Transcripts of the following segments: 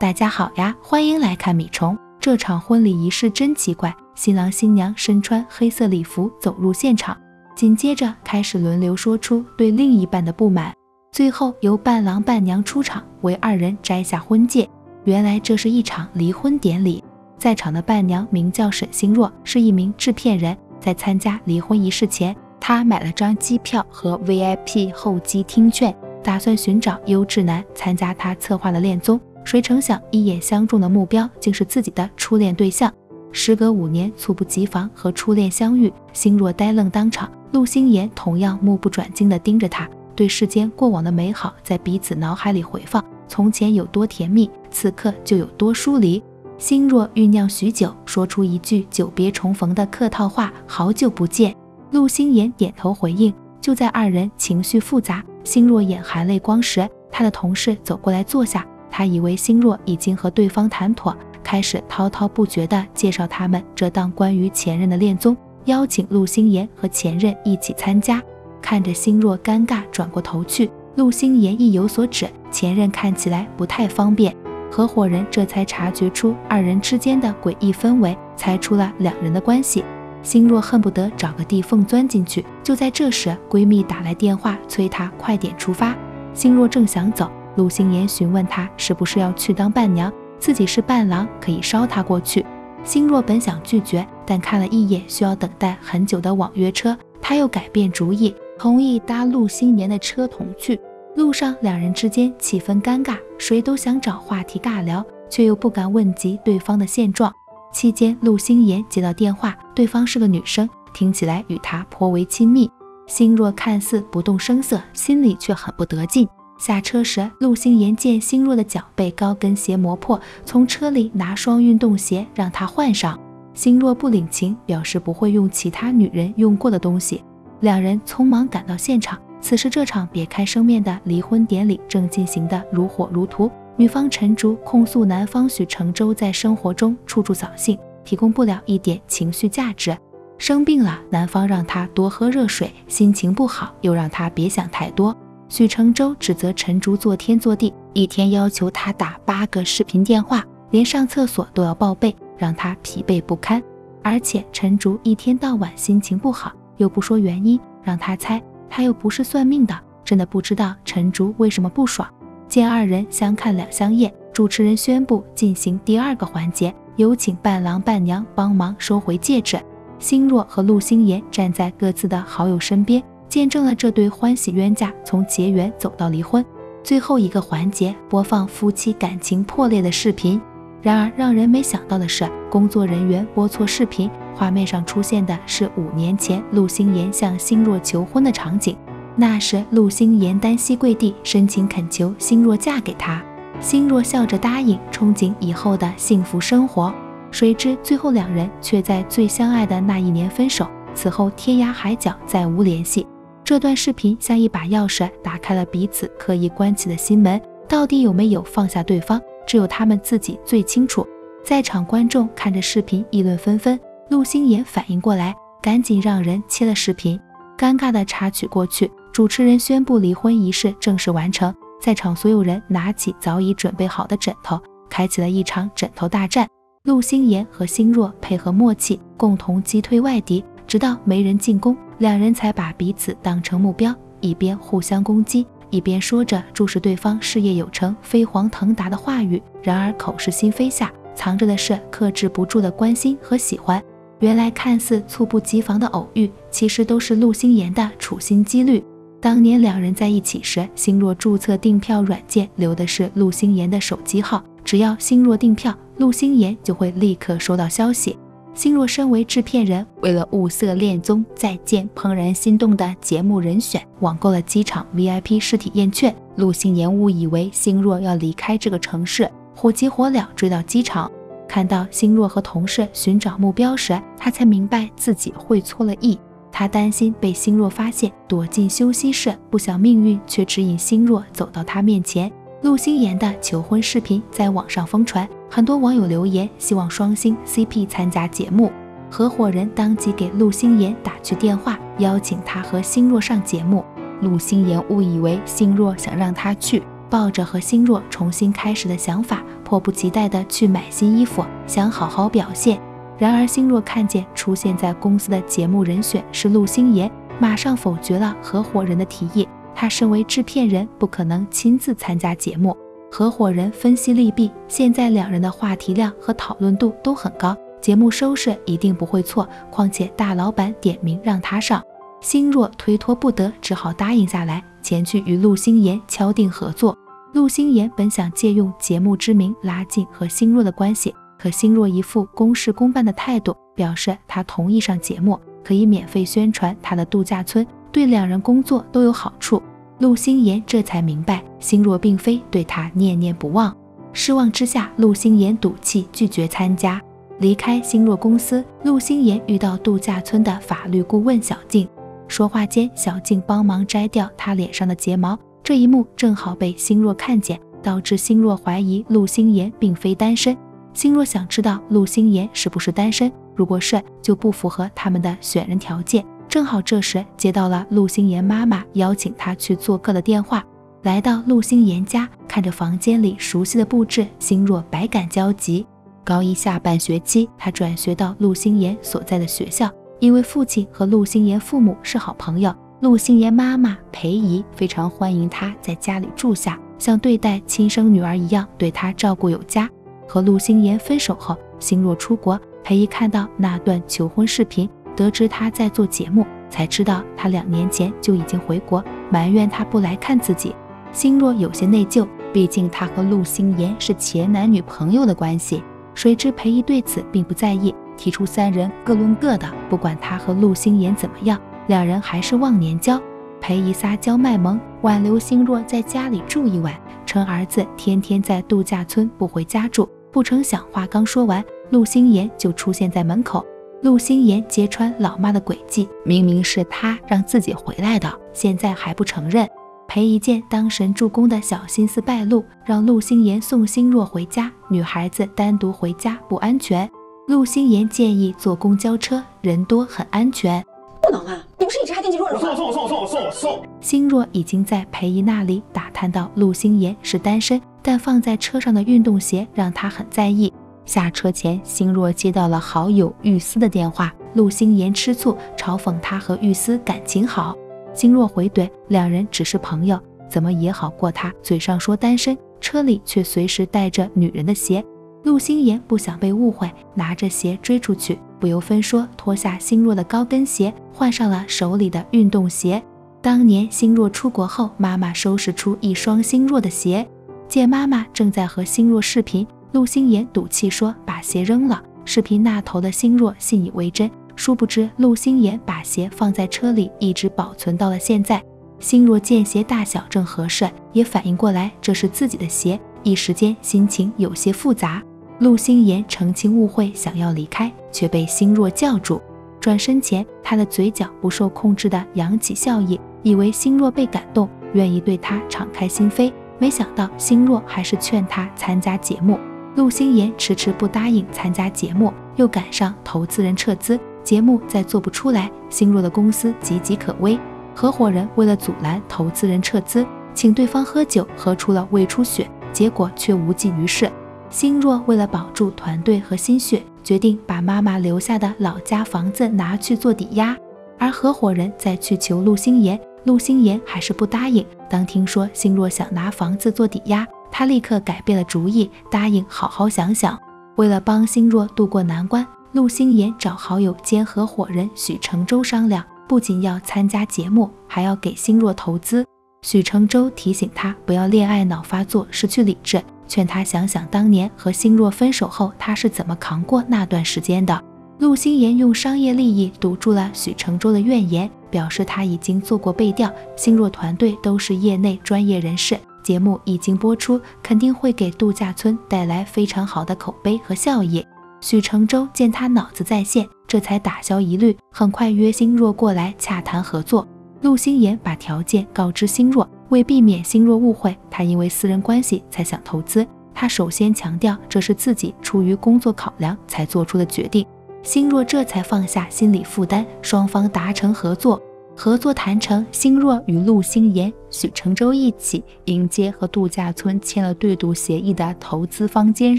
大家好呀，欢迎来看米虫。这场婚礼仪式真奇怪，新郎新娘身穿黑色礼服走入现场，紧接着开始轮流说出对另一半的不满，最后由伴郎伴娘出场为二人摘下婚戒。原来这是一场离婚典礼。在场的伴娘名叫沈星若，是一名制片人。在参加离婚仪式前，她买了张机票和 VIP 候机厅券，打算寻找优质男参加她策划的恋综。谁成想，一眼相中的目标竟是自己的初恋对象。时隔五年，猝不及防和初恋相遇，心若呆愣当场。陆星言同样目不转睛地盯着他，对世间过往的美好在彼此脑海里回放。从前有多甜蜜，此刻就有多疏离。心若酝酿许久，说出一句久别重逢的客套话：“好久不见。”陆星言点头回应。就在二人情绪复杂，心若眼含泪光时，他的同事走过来坐下。他以为心若已经和对方谈妥，开始滔滔不绝地介绍他们这档关于前任的恋综，邀请陆星言和前任一起参加。看着心若尴尬转过头去，陆星言意有所指，前任看起来不太方便。合伙人这才察觉出二人之间的诡异氛围，猜出了两人的关系。心若恨不得找个地缝钻进去。就在这时，闺蜜打来电话催她快点出发。心若正想走。陆星言询问他是不是要去当伴娘，自己是伴郎，可以捎他过去。心若本想拒绝，但看了一眼需要等待很久的网约车，他又改变主意，同意搭陆星言的车同去。路上两人之间气氛尴尬，谁都想找话题尬聊，却又不敢问及对方的现状。期间，陆星言接到电话，对方是个女生，听起来与他颇为亲密。心若看似不动声色，心里却很不得劲。下车时，陆星言见星若的脚被高跟鞋磨破，从车里拿双运动鞋让她换上。星若不领情，表示不会用其他女人用过的东西。两人匆忙赶到现场。此时，这场别开生面的离婚典礼正进行的如火如荼。女方陈竹控诉男方许承洲在生活中处处扫兴，提供不了一点情绪价值。生病了，男方让她多喝热水；心情不好，又让她别想太多。许承洲指责陈竹做天做地，一天要求他打八个视频电话，连上厕所都要报备，让他疲惫不堪。而且陈竹一天到晚心情不好，又不说原因，让他猜，他又不是算命的，真的不知道陈竹为什么不爽。见二人相看两相厌，主持人宣布进行第二个环节，有请伴郎伴娘帮忙收回戒指。星若和陆星言站在各自的好友身边。见证了这对欢喜冤家从结缘走到离婚。最后一个环节播放夫妻感情破裂的视频。然而让人没想到的是，工作人员播错视频，画面上出现的是五年前陆星言向星若求婚的场景。那时陆星言单膝跪地，深情恳求星若嫁给他。星若笑着答应，憧憬以后的幸福生活。谁知最后两人却在最相爱的那一年分手，此后天涯海角再无联系。这段视频像一把钥匙，打开了彼此刻意关起的心门。到底有没有放下对方，只有他们自己最清楚。在场观众看着视频议论纷纷，陆星言反应过来，赶紧让人切了视频。尴尬的插曲过去，主持人宣布离婚仪式正式完成。在场所有人拿起早已准备好的枕头，开启了一场枕头大战。陆星言和星若配合默契，共同击退外敌。直到没人进攻，两人才把彼此当成目标，一边互相攻击，一边说着注视对方事业有成、飞黄腾达的话语。然而口是心非下藏着的是克制不住的关心和喜欢。原来看似猝不及防的偶遇，其实都是陆星言的处心积虑。当年两人在一起时，星若注册订票软件留的是陆星言的手机号，只要星若订票，陆星言就会立刻收到消息。心若身为制片人，为了物色恋综再见怦然心动的节目人选，网购了机场 VIP 试体验券。陆星言误以为心若要离开这个城市，火急火燎追到机场，看到心若和同事寻找目标时，他才明白自己会错了意。他担心被心若发现，躲进休息室，不想命运却指引心若走到他面前。陆星言的求婚视频在网上疯传。很多网友留言，希望双星 CP 参加节目。合伙人当即给陆星言打去电话，邀请他和星若上节目。陆星言误以为星若想让他去，抱着和星若重新开始的想法，迫不及待地去买新衣服，想好好表现。然而，星若看见出现在公司的节目人选是陆星言，马上否决了合伙人的提议。他身为制片人，不可能亲自参加节目。合伙人分析利弊，现在两人的话题量和讨论度都很高，节目收视一定不会错。况且大老板点名让他上，心若推脱不得，只好答应下来，前去与陆星言敲定合作。陆星言本想借用节目之名拉近和心若的关系，可心若一副公事公办的态度，表示他同意上节目，可以免费宣传他的度假村，对两人工作都有好处。陆星言这才明白，心若并非对他念念不忘。失望之下，陆星言赌气拒绝参加，离开星若公司。陆星言遇到度假村的法律顾问小静，说话间，小静帮忙摘掉他脸上的睫毛。这一幕正好被星若看见，导致星若怀疑陆星言并非单身。星若想知道陆星言是不是单身，如果帅，就不符合他们的选人条件。正好这时接到了陆星言妈妈邀请他去做客的电话，来到陆星言家，看着房间里熟悉的布置，心若百感交集。高一下半学期，他转学到陆星言所在的学校，因为父亲和陆星言父母是好朋友，陆星言妈妈裴姨非常欢迎他在家里住下，像对待亲生女儿一样对他照顾有加。和陆星言分手后，心若出国，裴姨看到那段求婚视频。得知他在做节目，才知道他两年前就已经回国，埋怨他不来看自己，心若有些内疚。毕竟他和陆星言是前男女朋友的关系。谁知裴姨对此并不在意，提出三人各论各的，不管他和陆星言怎么样，两人还是忘年交。裴姨撒娇卖萌，挽留心若在家里住一晚，称儿子天天在度假村不回家住。不成想话刚说完，陆星言就出现在门口。陆星言揭穿老妈的诡计，明明是他让自己回来的，现在还不承认。裴一见当神助攻的小心思败露，让陆星言送心若回家。女孩子单独回家不安全，陆星言建议坐公交车，人多很安全。不能啊，你不是一直还惦记若若吗？送送送送送送。心若已经在裴姨那里打探到陆星言是单身，但放在车上的运动鞋让他很在意。下车前，星若接到了好友玉思的电话，陆星言吃醋，嘲讽他和玉思感情好。星若回怼，两人只是朋友，怎么也好过他嘴上说单身，车里却随时带着女人的鞋。陆星言不想被误会，拿着鞋追出去，不由分说脱下星若的高跟鞋，换上了手里的运动鞋。当年星若出国后，妈妈收拾出一双星若的鞋，见妈妈正在和星若视频。陆星言赌气说：“把鞋扔了。”视频那头的星若信以为真，殊不知陆星言把鞋放在车里，一直保存到了现在。星若见鞋大小正合适，也反应过来这是自己的鞋，一时间心情有些复杂。陆星言澄清误会，想要离开，却被星若叫住。转身前，他的嘴角不受控制的扬起笑意，以为星若被感动，愿意对他敞开心扉。没想到星若还是劝他参加节目。陆星言迟迟不答应参加节目，又赶上投资人撤资，节目再做不出来，星若的公司岌岌可危。合伙人为了阻拦投资人撤资，请对方喝酒，喝出了胃出血，结果却无济于事。星若为了保住团队和心血，决定把妈妈留下的老家房子拿去做抵押，而合伙人再去求陆星言，陆星言还是不答应。当听说星若想拿房子做抵押，他立刻改变了主意，答应好好想想。为了帮心若渡过难关，陆星言找好友兼合伙人许承洲商量，不仅要参加节目，还要给心若投资。许承洲提醒他不要恋爱脑发作，失去理智，劝他想想当年和心若分手后，他是怎么扛过那段时间的。陆星言用商业利益堵住了许承洲的怨言，表示他已经做过背调，心若团队都是业内专业人士。节目一经播出，肯定会给度假村带来非常好的口碑和效益。许承洲见他脑子在线，这才打消疑虑，很快约星若过来洽谈合作。陆星言把条件告知星若，为避免星若误会他因为私人关系才想投资，他首先强调这是自己出于工作考量才做出的决定。星若这才放下心理负担，双方达成合作。合作谈成，星若与陆星岩、许承洲一起迎接和度假村签了对赌协议的投资方监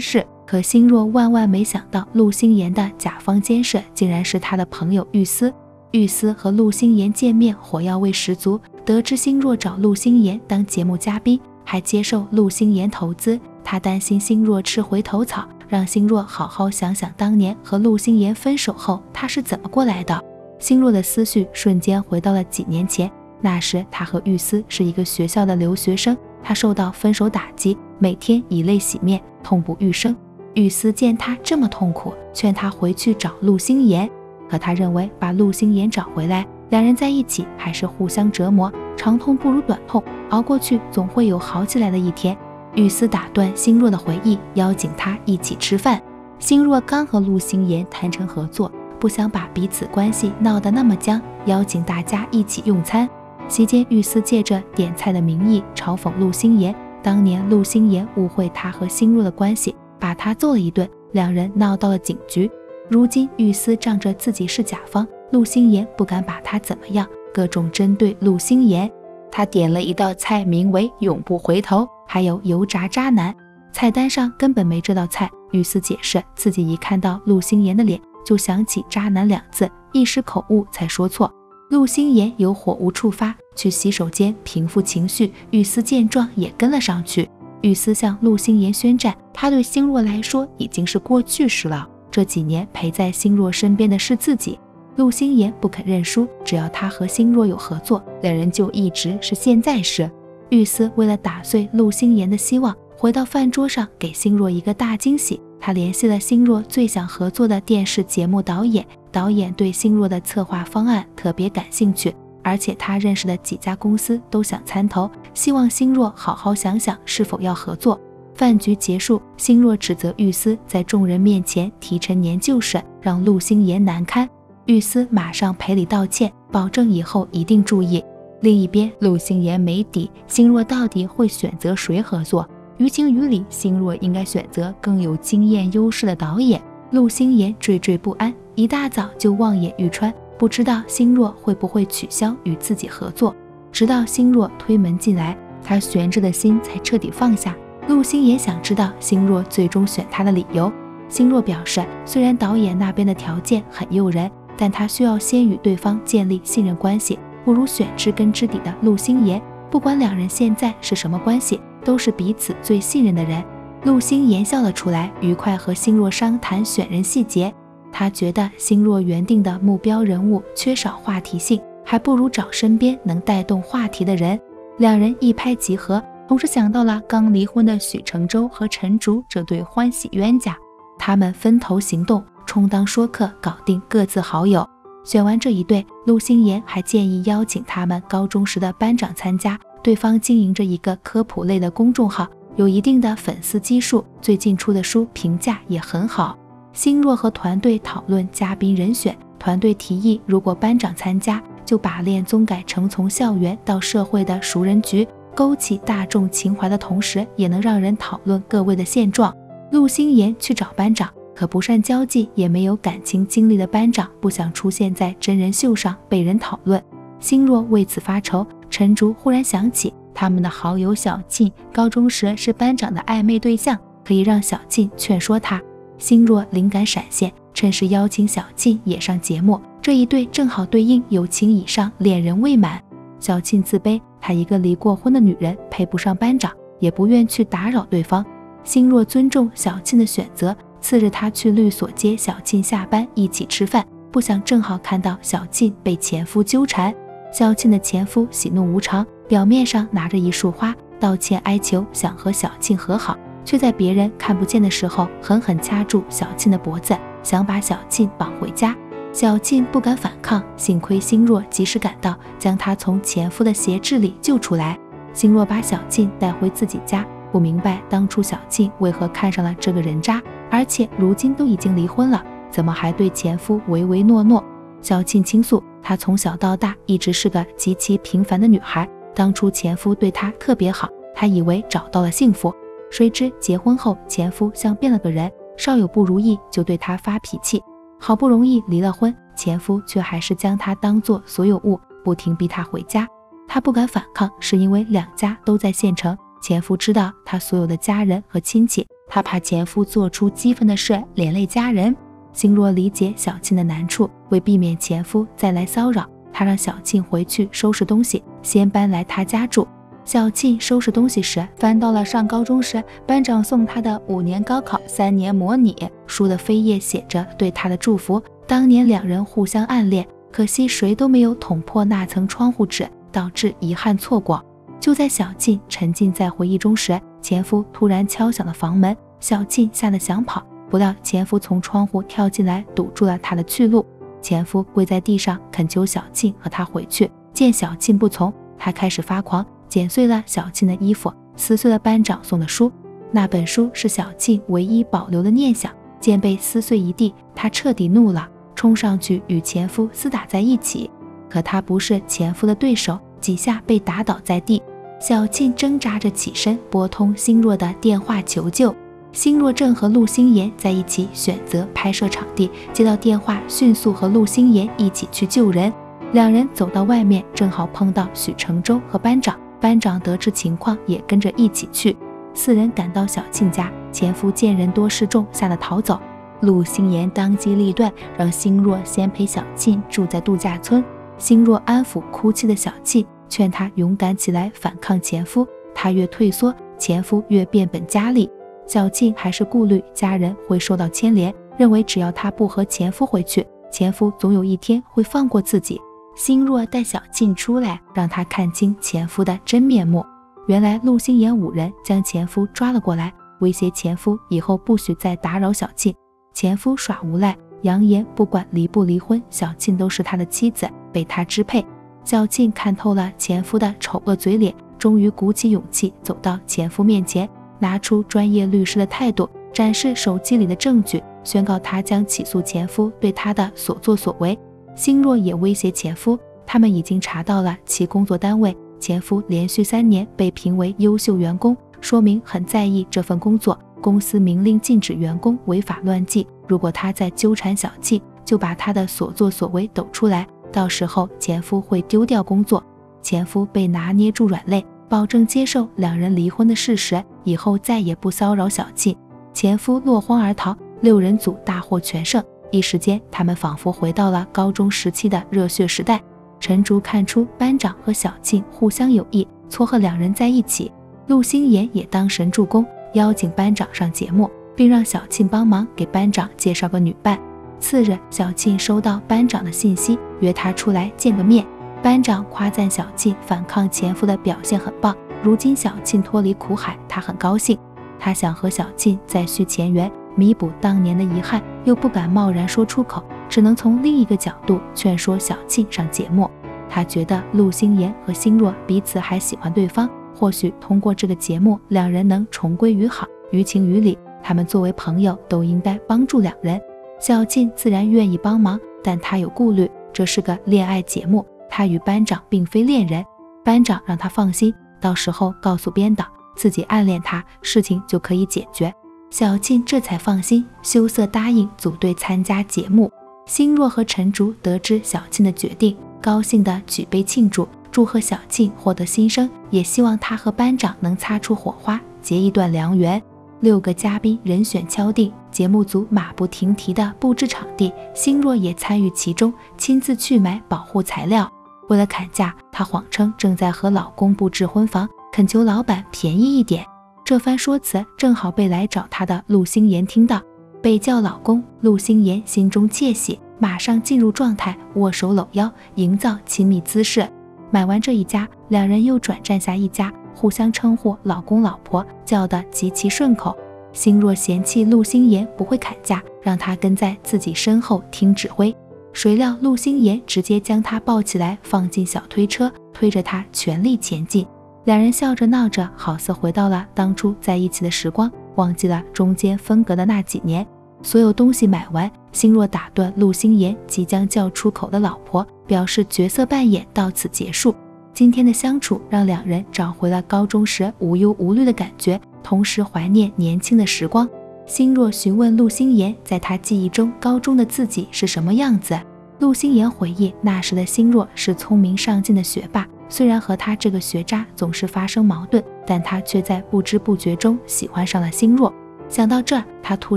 事。可星若万万没想到，陆星岩的甲方监事竟然是他的朋友玉思。玉思和陆星岩见面，火药味十足。得知星若找陆星岩当节目嘉宾，还接受陆星岩投资，他担心星若吃回头草，让星若好好想想当年和陆星岩分手后他是怎么过来的。心若的思绪瞬间回到了几年前，那时他和玉思是一个学校的留学生，他受到分手打击，每天以泪洗面，痛不欲生。玉思见他这么痛苦，劝他回去找陆星言，可他认为把陆星言找回来，两人在一起还是互相折磨，长痛不如短痛，熬过去总会有好起来的一天。玉思打断心若的回忆，邀请他一起吃饭。心若刚和陆星言谈成合作。不想把彼此关系闹得那么僵，邀请大家一起用餐。席间，玉思借着点菜的名义嘲讽陆星言，当年陆星言误会他和星若的关系，把他揍了一顿，两人闹到了警局。如今玉思仗着自己是甲方，陆星言不敢把他怎么样，各种针对陆星言。他点了一道菜，名为“永不回头”，还有油炸渣男。菜单上根本没这道菜。玉思解释，自己一看到陆星言的脸。就想起“渣男”两字，一时口误才说错。陆星言有火无处发，去洗手间平复情绪。玉思见状也跟了上去。玉思向陆星言宣战，他对星若来说已经是过去式了。这几年陪在星若身边的是自己。陆星言不肯认输，只要他和星若有合作，两人就一直是现在时。玉思为了打碎陆星言的希望，回到饭桌上给星若一个大惊喜。他联系了心若最想合作的电视节目导演，导演对心若的策划方案特别感兴趣，而且他认识的几家公司都想参投，希望心若好好想想是否要合作。饭局结束，心若指责玉思在众人面前提陈年旧事，让陆星言难堪。玉思马上赔礼道歉，保证以后一定注意。另一边，陆星言没底，心若到底会选择谁合作？于情于理，星若应该选择更有经验优势的导演。陆星言惴惴不安，一大早就望眼欲穿，不知道星若会不会取消与自己合作。直到星若推门进来，他悬着的心才彻底放下。陆星言想知道星若最终选他的理由。星若表示，虽然导演那边的条件很诱人，但他需要先与对方建立信任关系，不如选知根知底的陆星言。不管两人现在是什么关系。都是彼此最信任的人。陆星言笑了出来，愉快和星若商谈选人细节。他觉得星若原定的目标人物缺少话题性，还不如找身边能带动话题的人。两人一拍即合，同时想到了刚离婚的许承洲和陈竹这对欢喜冤家。他们分头行动，充当说客，搞定各自好友。选完这一对，陆星言还建议邀请他们高中时的班长参加。对方经营着一个科普类的公众号，有一定的粉丝基数，最近出的书评价也很好。星若和团队讨论嘉宾人选，团队提议，如果班长参加，就把恋综改成从校园到社会的熟人局，勾起大众情怀的同时，也能让人讨论各位的现状。陆星言去找班长，可不善交际也没有感情经历的班长不想出现在真人秀上被人讨论，星若为此发愁。陈竹忽然想起，他们的好友小庆高中时是班长的暧昧对象，可以让小庆劝说他。心若灵感闪现，趁势邀请小庆也上节目。这一对正好对应友情以上，恋人未满。小庆自卑，她一个离过婚的女人配不上班长，也不愿去打扰对方。心若尊重小庆的选择，次日她去律所接小庆下班一起吃饭，不想正好看到小庆被前夫纠缠。小庆的前夫喜怒无常，表面上拿着一束花道歉哀求，想和小庆和好，却在别人看不见的时候狠狠掐住小庆的脖子，想把小庆绑回家。小庆不敢反抗，幸亏心若及时赶到，将她从前夫的挟制里救出来。心若把小庆带回自己家，不明白当初小庆为何看上了这个人渣，而且如今都已经离婚了，怎么还对前夫唯唯诺诺？小庆倾诉。她从小到大一直是个极其平凡的女孩。当初前夫对她特别好，她以为找到了幸福，谁知结婚后前夫像变了个人，稍有不如意就对她发脾气。好不容易离了婚，前夫却还是将她当做所有物，不停逼她回家。她不敢反抗，是因为两家都在县城，前夫知道她所有的家人和亲戚，她怕前夫做出激愤的事连累家人。星若理解小庆的难处，为避免前夫再来骚扰，他让小庆回去收拾东西，先搬来他家住。小庆收拾东西时，翻到了上高中时班长送他的五年高考三年模拟书的扉页，写着对他的祝福。当年两人互相暗恋，可惜谁都没有捅破那层窗户纸，导致遗憾错过。就在小静沉浸在回忆中时，前夫突然敲响了房门，小静吓得想跑。不料前夫从窗户跳进来，堵住了他的去路。前夫跪在地上恳求小静和他回去，见小静不从，他开始发狂，剪碎了小静的衣服，撕碎了班长送的书。那本书是小静唯一保留的念想，见被撕碎一地，他彻底怒了，冲上去与前夫厮打在一起。可他不是前夫的对手，几下被打倒在地。小静挣扎着起身，拨通心若的电话求救。心若正和陆星言在一起选择拍摄场地，接到电话，迅速和陆星言一起去救人。两人走到外面，正好碰到许承洲和班长。班长得知情况，也跟着一起去。四人赶到小庆家，前夫见人多势众，吓得逃走。陆星言当机立断，让心若先陪小庆住在度假村。心若安抚哭泣的小庆，劝他勇敢起来反抗前夫。他越退缩，前夫越变本加厉。小静还是顾虑家人会受到牵连，认为只要她不和前夫回去，前夫总有一天会放过自己。心若带小静出来，让她看清前夫的真面目。原来陆星言五人将前夫抓了过来，威胁前夫以后不许再打扰小静。前夫耍无赖，扬言不管离不离婚，小静都是他的妻子，被他支配。小静看透了前夫的丑恶嘴脸，终于鼓起勇气走到前夫面前。拿出专业律师的态度，展示手机里的证据，宣告他将起诉前夫对他的所作所为。心若也威胁前夫，他们已经查到了其工作单位，前夫连续三年被评为优秀员工，说明很在意这份工作。公司明令禁止员工违法乱纪，如果他再纠缠小气，就把他的所作所为抖出来，到时候前夫会丢掉工作。前夫被拿捏住软肋。保证接受两人离婚的事实，以后再也不骚扰小静。前夫落荒而逃，六人组大获全胜。一时间，他们仿佛回到了高中时期的热血时代。陈竹看出班长和小静互相有意，撮合两人在一起。陆星言也当神助攻，邀请班长上节目，并让小庆帮忙给班长介绍个女伴。次日，小庆收到班长的信息，约他出来见个面。班长夸赞小静反抗前夫的表现很棒，如今小静脱离苦海，他很高兴。他想和小静再续前缘，弥补当年的遗憾，又不敢贸然说出口，只能从另一个角度劝说小静上节目。他觉得陆星言和星若彼此还喜欢对方，或许通过这个节目，两人能重归于好。于情于理，他们作为朋友都应该帮助两人。小静自然愿意帮忙，但他有顾虑，这是个恋爱节目。他与班长并非恋人，班长让他放心，到时候告诉编导自己暗恋他，事情就可以解决。小庆这才放心，羞涩答应组队参加节目。心若和陈竹得知小庆的决定，高兴地举杯庆祝，祝贺小庆获得新生，也希望他和班长能擦出火花，结一段良缘。六个嘉宾人选敲定，节目组马不停蹄地布置场地，心若也参与其中，亲自去买保护材料。为了砍价，她谎称正在和老公布置婚房，恳求老板便宜一点。这番说辞正好被来找她的陆星言听到，被叫老公，陆星言心中窃喜，马上进入状态，握手搂腰，营造亲密姿势。买完这一家，两人又转战下一家，互相称呼老公老婆，叫得极其顺口。星若嫌弃陆星言不会砍价，让他跟在自己身后听指挥。谁料陆星言直接将他抱起来放进小推车，推着他全力前进。两人笑着闹着，好似回到了当初在一起的时光，忘记了中间分隔的那几年。所有东西买完，心若打断陆星言即将叫出口的老婆，表示角色扮演到此结束。今天的相处让两人找回了高中时无忧无虑的感觉，同时怀念年轻的时光。心若询问陆星言，在他记忆中高中的自己是什么样子？陆星言回忆，那时的心若是聪明上进的学霸，虽然和他这个学渣总是发生矛盾，但他却在不知不觉中喜欢上了心若。想到这儿，他突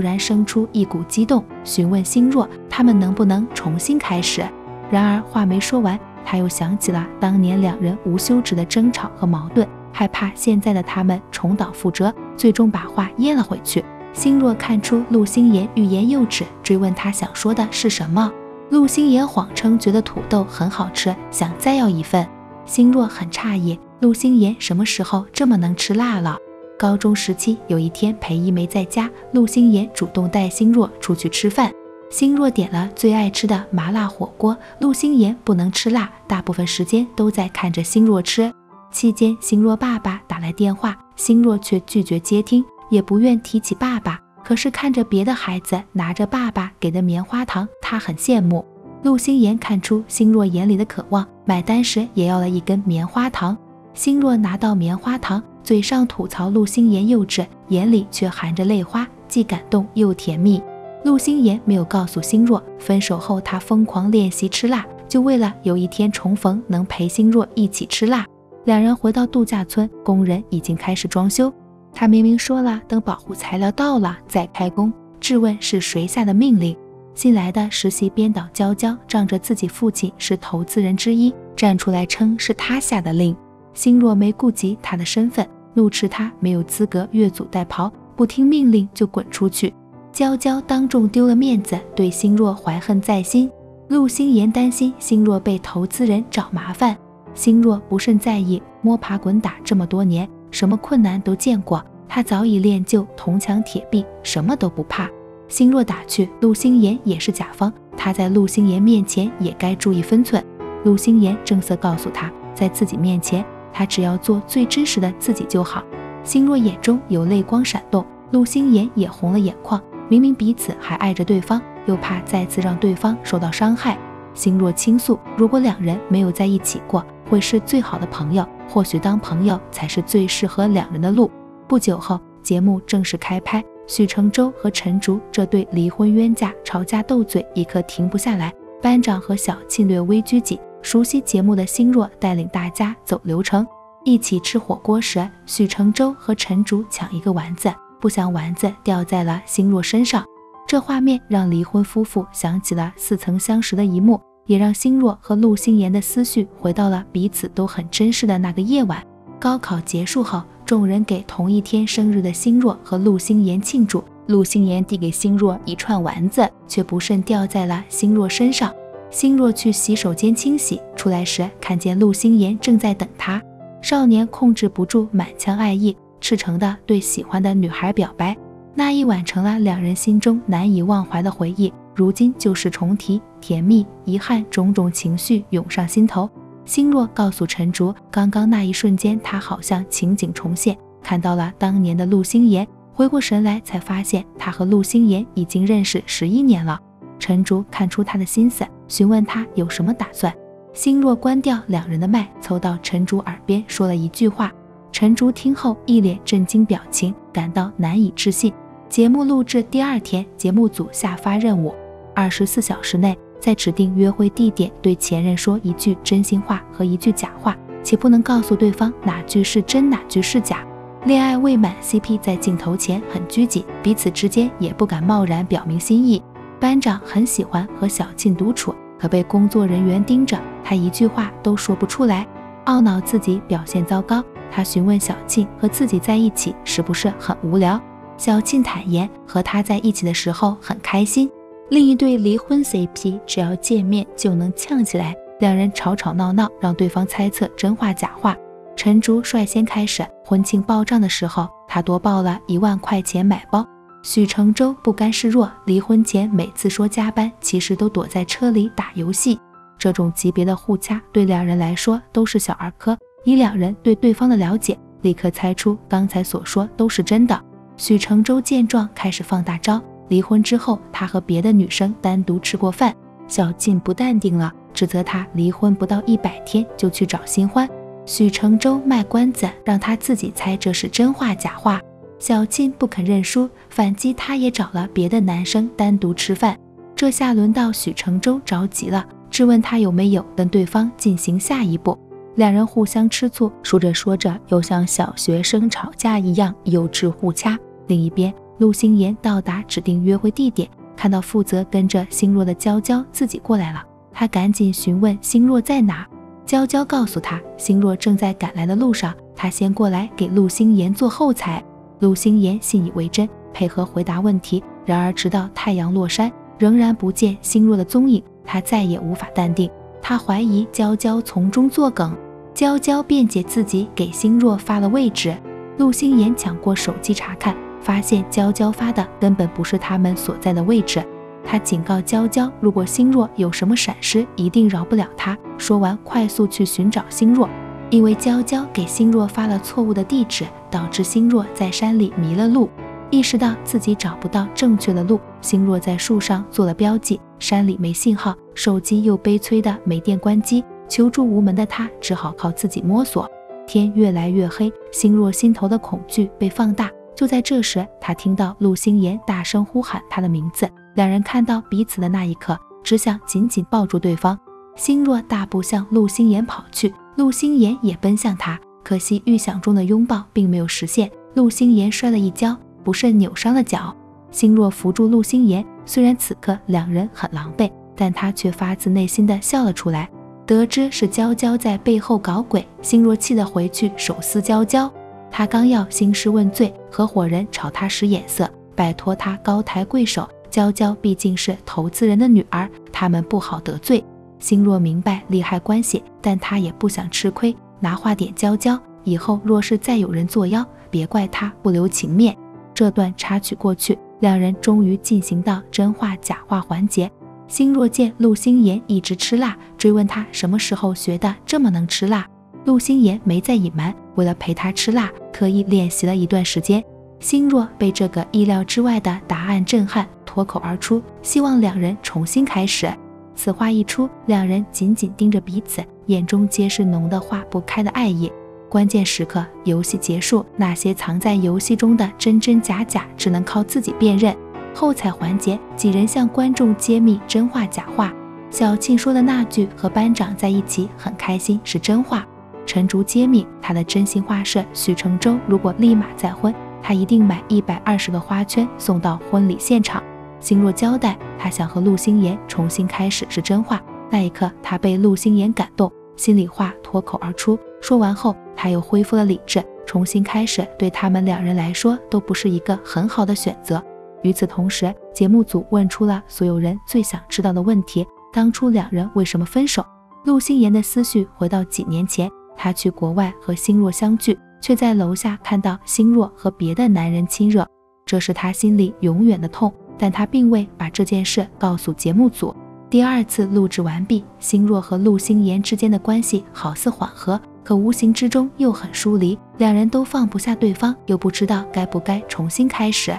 然生出一股激动，询问心若他们能不能重新开始。然而话没说完，他又想起了当年两人无休止的争吵和矛盾，害怕现在的他们重蹈覆辙，最终把话咽了回去。星若看出陆星言欲言又止，追问他想说的是什么。陆星言谎称觉得土豆很好吃，想再要一份。星若很诧异，陆星言什么时候这么能吃辣了？高中时期有一天裴一梅在家，陆星言主动带星若出去吃饭。星若点了最爱吃的麻辣火锅，陆星言不能吃辣，大部分时间都在看着星若吃。期间，星若爸爸打来电话，星若却拒绝接听，也不愿提起爸爸。可是看着别的孩子拿着爸爸给的棉花糖，他很羡慕。陆星言看出星若眼里的渴望，买单时也要了一根棉花糖。星若拿到棉花糖，嘴上吐槽陆星言幼稚，眼里却含着泪花，既感动又甜蜜。陆星言没有告诉星若，分手后他疯狂练习吃辣，就为了有一天重逢能陪星若一起吃辣。两人回到度假村，工人已经开始装修。他明明说了等保护材料到了再开工，质问是谁下的命令。新来的实习编导娇娇仗着自己父亲是投资人之一，站出来称是他下的令。心若没顾及他的身份，怒斥他没有资格越俎代庖，不听命令就滚出去。娇娇当众丢了面子，对心若怀恨在心。陆星言担心心若被投资人找麻烦，心若不甚在意，摸爬滚打这么多年。什么困难都见过，他早已练就铜墙铁壁，什么都不怕。星若打趣，陆星言也是甲方，他在陆星言面前也该注意分寸。陆星言正色告诉他，在自己面前，他只要做最真实的自己就好。星若眼中有泪光闪动，陆星言也红了眼眶。明明彼此还爱着对方，又怕再次让对方受到伤害。星若倾诉，如果两人没有在一起过，会是最好的朋友。或许当朋友才是最适合两人的路。不久后，节目正式开拍，许承洲和陈竹这对离婚冤家吵架斗嘴，一刻停不下来。班长和小庆略微拘谨，熟悉节目的心若带领大家走流程。一起吃火锅时，许承洲和陈竹抢一个丸子，不想丸子掉在了心若身上。这画面让离婚夫妇想起了似曾相识的一幕。也让星若和陆星言的思绪回到了彼此都很珍视的那个夜晚。高考结束后，众人给同一天生日的星若和陆星言庆祝。陆星言递给星若一串丸子，却不慎掉在了星若身上。星若去洗手间清洗，出来时看见陆星言正在等他。少年控制不住满腔爱意，赤诚地对喜欢的女孩表白。那一晚成了两人心中难以忘怀的回忆。如今旧事重提，甜蜜、遗憾，种种情绪涌上心头。星若告诉陈竹，刚刚那一瞬间，他好像情景重现，看到了当年的陆星言。回过神来，才发现他和陆星言已经认识十一年了。陈竹看出他的心思，询问他有什么打算。星若关掉两人的麦，凑到陈竹耳边说了一句话。陈竹听后一脸震惊表情，感到难以置信。节目录制第二天，节目组下发任务。二十四小时内，在指定约会地点对前任说一句真心话和一句假话，且不能告诉对方哪句是真，哪句是假。恋爱未满 CP 在镜头前很拘谨，彼此之间也不敢贸然表明心意。班长很喜欢和小庆独处，可被工作人员盯着，他一句话都说不出来，懊恼自己表现糟糕。他询问小庆和自己在一起是不是很无聊，小庆坦言和他在一起的时候很开心。另一对离婚 CP 只要见面就能呛起来，两人吵吵闹闹，让对方猜测真话假话。陈竹率先开始，婚庆报账的时候，他多报了一万块钱买包。许承洲不甘示弱，离婚前每次说加班，其实都躲在车里打游戏。这种级别的互掐对两人来说都是小儿科。以两人对对方的了解，立刻猜出刚才所说都是真的。许承洲见状，开始放大招。离婚之后，他和别的女生单独吃过饭。小静不淡定了，指责他离婚不到一百天就去找新欢。许承洲卖关子，让他自己猜这是真话假话。小静不肯认输，反击他也找了别的男生单独吃饭。这下轮到许承洲着急了，质问他有没有跟对方进行下一步。两人互相吃醋，说着说着又像小学生吵架一样幼稚互掐。另一边，陆星言到达指定约会地点，看到负责跟着星若的娇娇自己过来了，他赶紧询问星若在哪。娇娇告诉他，星若正在赶来的路上，他先过来给陆星言做后台。陆星言信以为真，配合回答问题。然而直到太阳落山，仍然不见星若的踪影，他再也无法淡定。他怀疑娇娇从中作梗。娇娇辩解自己给星若发了位置，陆星言抢过手机查看，发现娇娇发的根本不是他们所在的位置。他警告娇娇，如果星若有什么闪失，一定饶不了他。说完，快速去寻找星若，因为娇娇给星若发了错误的地址，导致星若在山里迷了路。意识到自己找不到正确的路，星若在树上做了标记。山里没信号，手机又悲催的没电关机。求助无门的他只好靠自己摸索。天越来越黑，星若心头的恐惧被放大。就在这时，他听到陆星言大声呼喊他的名字。两人看到彼此的那一刻，只想紧紧抱住对方。星若大步向陆星言跑去，陆星言也奔向他。可惜预想中的拥抱并没有实现，陆星言摔了一跤，不慎扭伤了脚。星若扶住陆星言，虽然此刻两人很狼狈，但他却发自内心的笑了出来。得知是娇娇在背后搞鬼，心若气得回去手撕娇娇。他刚要兴师问罪，合伙人朝他使眼色，拜托他高抬贵手。娇娇毕竟是投资人的女儿，他们不好得罪。心若明白利害关系，但他也不想吃亏，拿话点娇娇，以后若是再有人作妖，别怪他不留情面。这段插曲过去，两人终于进行到真话假话环节。星若见陆星言一直吃辣，追问他什么时候学的这么能吃辣。陆星言没再隐瞒，为了陪他吃辣，特意练习了一段时间。星若被这个意料之外的答案震撼，脱口而出，希望两人重新开始。此话一出，两人紧紧盯着彼此，眼中皆是浓得化不开的爱意。关键时刻，游戏结束，那些藏在游戏中的真真假假，只能靠自己辨认。后采环节，几人向观众揭秘真话假话。小庆说的那句“和班长在一起很开心”是真话。陈竹揭秘他的真心话是：许承洲如果立马再婚，他一定买一百二十个花圈送到婚礼现场。星若交代他想和陆星言重新开始是真话。那一刻，他被陆星言感动，心里话脱口而出。说完后，他又恢复了理智，重新开始对他们两人来说都不是一个很好的选择。与此同时，节目组问出了所有人最想知道的问题：当初两人为什么分手？陆星言的思绪回到几年前，他去国外和星若相聚，却在楼下看到星若和别的男人亲热，这是他心里永远的痛。但他并未把这件事告诉节目组。第二次录制完毕，星若和陆星言之间的关系好似缓和，可无形之中又很疏离，两人都放不下对方，又不知道该不该重新开始。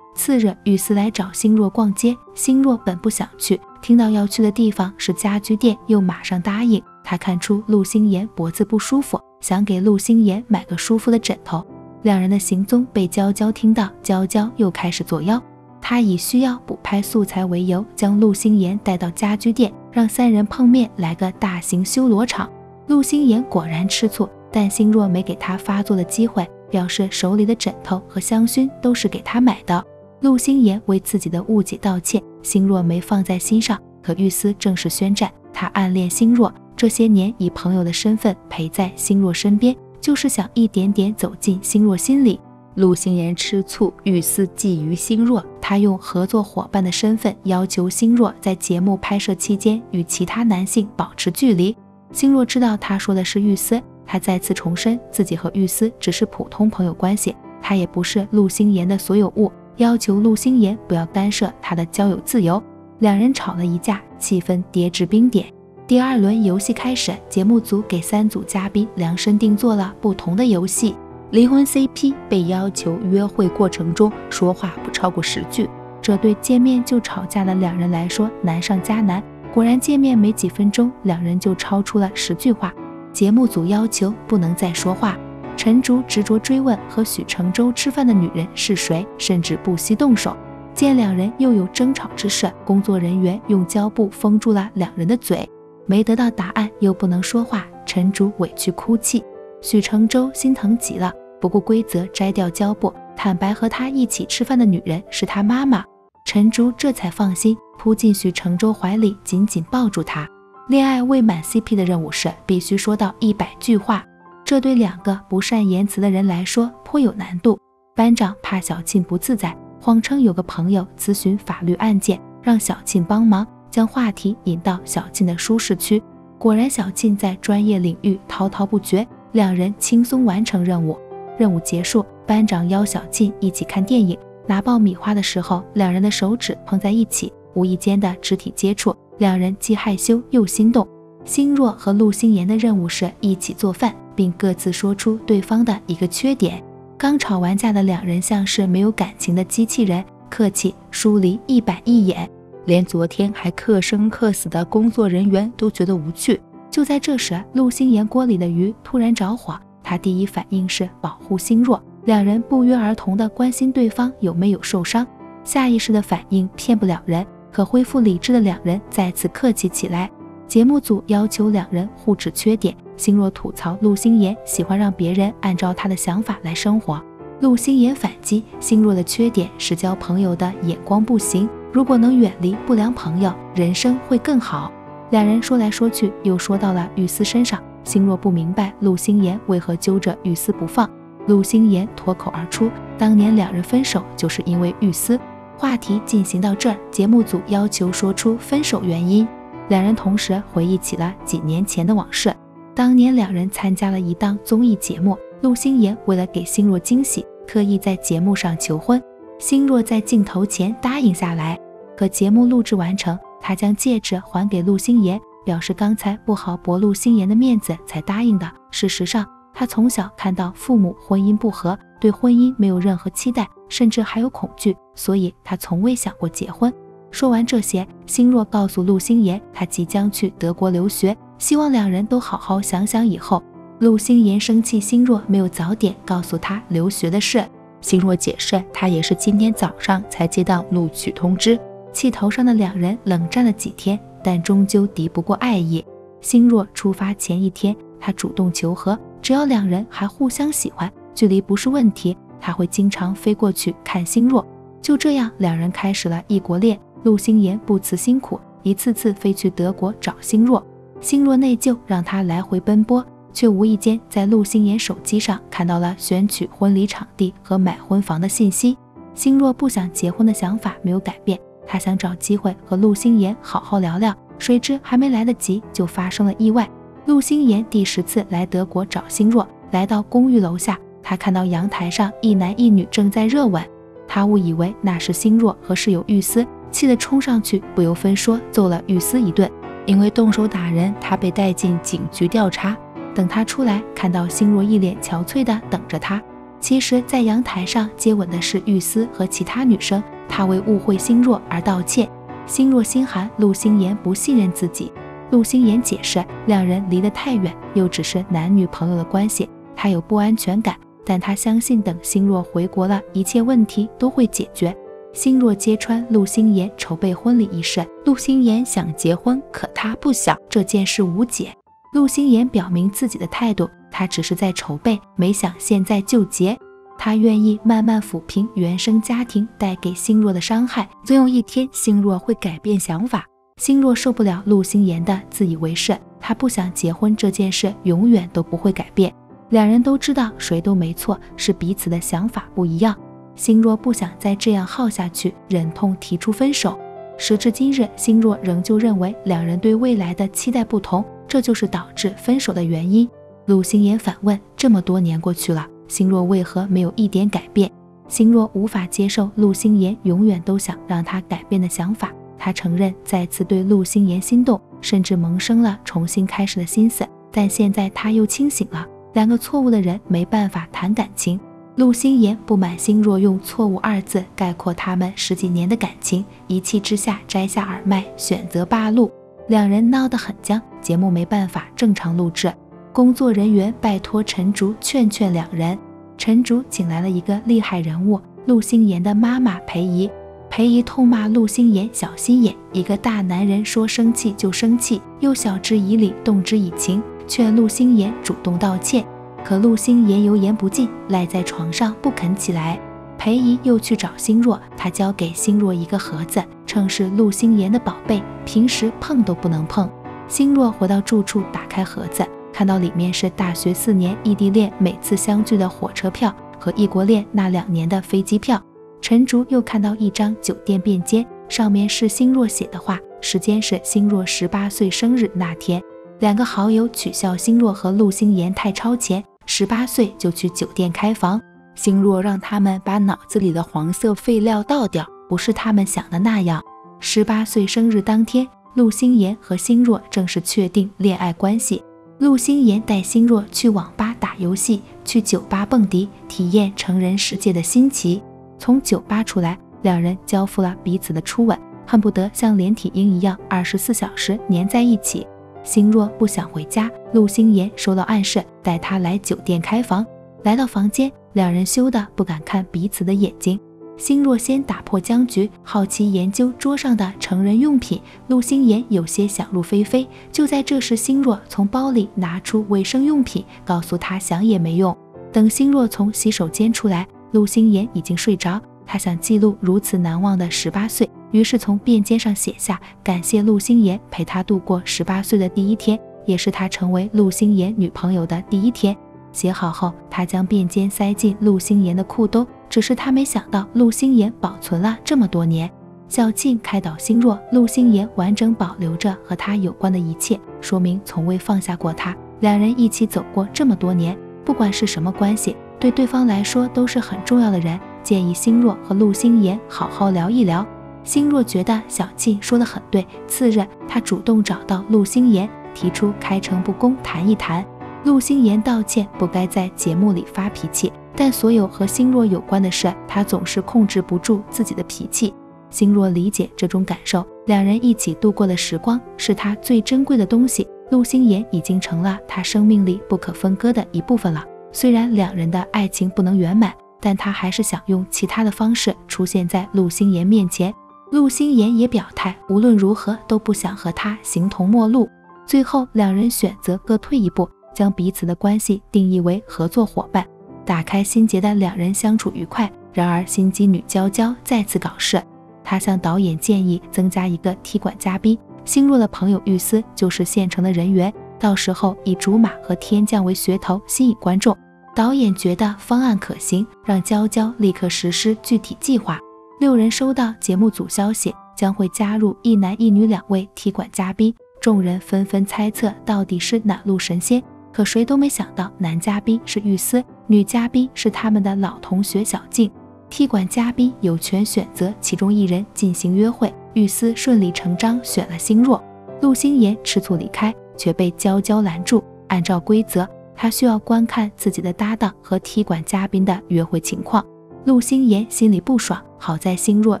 次日，雨丝来找星若逛街，星若本不想去，听到要去的地方是家居店，又马上答应。他看出陆星言脖子不舒服，想给陆星言买个舒服的枕头。两人的行踪被娇娇听到，娇娇又开始作妖。她以需要补拍素材为由，将陆星言带到家居店，让三人碰面，来个大型修罗场。陆星言果然吃醋，但星若没给他发作的机会，表示手里的枕头和香薰都是给他买的。陆星言为自己的误解道歉，星若没放在心上。可玉思正式宣战，他暗恋星若，这些年以朋友的身份陪在星若身边，就是想一点点走进星若心里。陆星言吃醋，玉思觊觎星若，他用合作伙伴的身份要求星若在节目拍摄期间与其他男性保持距离。星若知道他说的是玉思，他再次重申自己和玉思只是普通朋友关系，他也不是陆星言的所有物。要求陆星言不要干涉他的交友自由，两人吵了一架，气氛跌至冰点。第二轮游戏开始，节目组给三组嘉宾量身定做了不同的游戏。离婚 CP 被要求约会过程中说话不超过十句，这对见面就吵架的两人来说难上加难。果然，见面没几分钟，两人就超出了十句话。节目组要求不能再说话。陈竹执着追问和许承洲吃饭的女人是谁，甚至不惜动手。见两人又有争吵之势，工作人员用胶布封住了两人的嘴，没得到答案又不能说话，陈竹委屈哭泣。许承洲心疼极了，不顾规则摘掉胶布，坦白和他一起吃饭的女人是他妈妈。陈竹这才放心，扑进许承洲怀里，紧紧抱住他。恋爱未满 CP 的任务是必须说到一百句话，这对两个不善言辞的人来说颇有难度。班长怕小庆不自在，谎称有个朋友咨询法律案件，让小庆帮忙将话题引到小庆的舒适区。果然，小庆在专业领域滔滔不绝。两人轻松完成任务，任务结束，班长邀小静一起看电影。拿爆米花的时候，两人的手指碰在一起，无意间的肢体接触，两人既害羞又心动。星若和陆星言的任务是一起做饭，并各自说出对方的一个缺点。刚吵完架的两人像是没有感情的机器人，客气疏离一板一眼，连昨天还客生客死的工作人员都觉得无趣。就在这时，陆星言锅里的鱼突然着火，他第一反应是保护心若，两人不约而同地关心对方有没有受伤，下意识的反应骗不了人。可恢复理智的两人再次客气起来。节目组要求两人互指缺点，心若吐槽陆星言喜欢让别人按照他的想法来生活，陆星言反击心若的缺点是交朋友的眼光不行，如果能远离不良朋友，人生会更好。两人说来说去，又说到了雨丝身上。星若不明白陆星言为何揪着雨丝不放，陆星言脱口而出：“当年两人分手就是因为雨丝。”话题进行到这儿，节目组要求说出分手原因。两人同时回忆起了几年前的往事。当年两人参加了一档综艺节目，陆星言为了给星若惊喜，特意在节目上求婚。星若在镜头前答应下来，可节目录制完成。他将戒指还给陆星言，表示刚才不好驳陆星言的面子才答应的。事实上，他从小看到父母婚姻不和，对婚姻没有任何期待，甚至还有恐惧，所以他从未想过结婚。说完这些，心若告诉陆星言，他即将去德国留学，希望两人都好好想想以后。陆星言生气，心若没有早点告诉他留学的事。心若解释，他也是今天早上才接到录取通知。气头上的两人冷战了几天，但终究敌不过爱意。心若出发前一天，他主动求和，只要两人还互相喜欢，距离不是问题，他会经常飞过去看心若。就这样，两人开始了异国恋。陆星言不辞辛苦，一次次飞去德国找星若。星若内疚，让他来回奔波，却无意间在陆星言手机上看到了选取婚礼场地和买婚房的信息。星若不想结婚的想法没有改变。他想找机会和陆星言好好聊聊，谁知还没来得及，就发生了意外。陆星言第十次来德国找星若，来到公寓楼下，他看到阳台上一男一女正在热吻，他误以为那是星若和室友玉思，气得冲上去，不由分说揍了玉思一顿。因为动手打人，他被带进警局调查。等他出来，看到心若一脸憔悴的等着他。其实，在阳台上接吻的是玉思和其他女生。他为误会心若而道歉，心若心寒，陆星言不信任自己。陆星言解释，两人离得太远，又只是男女朋友的关系，他有不安全感。但他相信，等心若回国了，一切问题都会解决。心若揭穿陆星言筹备婚礼一事，陆星言想结婚，可他不想这件事无解。陆星言表明自己的态度，他只是在筹备，没想现在就结。他愿意慢慢抚平原生家庭带给心若的伤害，总有一天心若会改变想法。心若受不了陆星言的自以为是，他不想结婚这件事永远都不会改变。两人都知道谁都没错，是彼此的想法不一样。心若不想再这样耗下去，忍痛提出分手。时至今日，心若仍旧认为两人对未来的期待不同，这就是导致分手的原因。陆星言反问：这么多年过去了。心若为何没有一点改变？心若无法接受陆星言永远都想让他改变的想法。他承认再次对陆星言心动，甚至萌生了重新开始的心思。但现在他又清醒了，两个错误的人没办法谈感情。陆星言不满星若用“错误”二字概括他们十几年的感情，一气之下摘下耳麦，选择罢录。两人闹得很僵，节目没办法正常录制。工作人员拜托陈竹劝劝两人，陈竹请来了一个厉害人物——陆星言的妈妈裴姨。裴裴姨痛骂陆星言小心眼，一个大男人说生气就生气，又晓之以理，动之以情，劝陆星言主动道歉。可陆星言油盐不进，赖在床上不肯起来。裴姨又去找星若，她交给星若一个盒子，称是陆星言的宝贝，平时碰都不能碰。星若回到住处，打开盒子，看到里面是大学四年异地恋每次相聚的火车票和异国恋那两年的飞机票。陈竹又看到一张酒店便笺，上面是星若写的话，时间是星若十八岁生日那天。两个好友取笑星若和陆星言太超前，十八岁就去酒店开房。星若让他们把脑子里的黄色废料倒掉，不是他们想的那样。十八岁生日当天，陆星言和星若正式确定恋爱关系。陆星言带星若去网吧打游戏，去酒吧蹦迪，体验成人世界的新奇。从酒吧出来，两人交付了彼此的初吻，恨不得像连体婴一样二十四小时黏在一起。星若不想回家，陆星言收到暗示，带她来酒店开房。来到房间，两人羞得不敢看彼此的眼睛。星若先打破僵局，好奇研究桌上的成人用品。陆星言有些想入非非。就在这时，星若从包里拿出卫生用品，告诉他想也没用。等星若从洗手间出来。陆星言已经睡着，他想记录如此难忘的十八岁，于是从便笺上写下感谢陆星言陪他度过十八岁的第一天，也是他成为陆星言女朋友的第一天。写好后，他将便笺塞进陆星言的裤兜，只是他没想到陆星言保存了这么多年。小静开导星若，陆星言完整保留着和他有关的一切，说明从未放下过他。两人一起走过这么多年，不管是什么关系。对对方来说都是很重要的人，建议星若和陆星言好好聊一聊。星若觉得小庆说的很对，次日他主动找到陆星言，提出开诚布公谈一谈。陆星言道歉，不该在节目里发脾气，但所有和星若有关的事，他总是控制不住自己的脾气。星若理解这种感受，两人一起度过的时光是他最珍贵的东西。陆星言已经成了他生命里不可分割的一部分了。虽然两人的爱情不能圆满，但他还是想用其他的方式出现在陆星言面前。陆星言也表态，无论如何都不想和他形同陌路。最后，两人选择各退一步，将彼此的关系定义为合作伙伴。打开心结的两人相处愉快。然而，心机女娇娇再次搞事，她向导演建议增加一个踢馆嘉宾，新入的朋友玉思就是现成的人员。到时候以竹马和天降为噱头，吸引观众。导演觉得方案可行，让娇娇立刻实施具体计划。六人收到节目组消息，将会加入一男一女两位踢馆嘉宾。众人纷纷猜测到底是哪路神仙，可谁都没想到男嘉宾是玉思，女嘉宾是他们的老同学小静。踢馆嘉宾有权选择其中一人进行约会，玉思顺理成章选了星若。陆星言吃醋离开。却被娇娇拦住。按照规则，他需要观看自己的搭档和踢馆嘉宾的约会情况。陆星言心里不爽，好在星若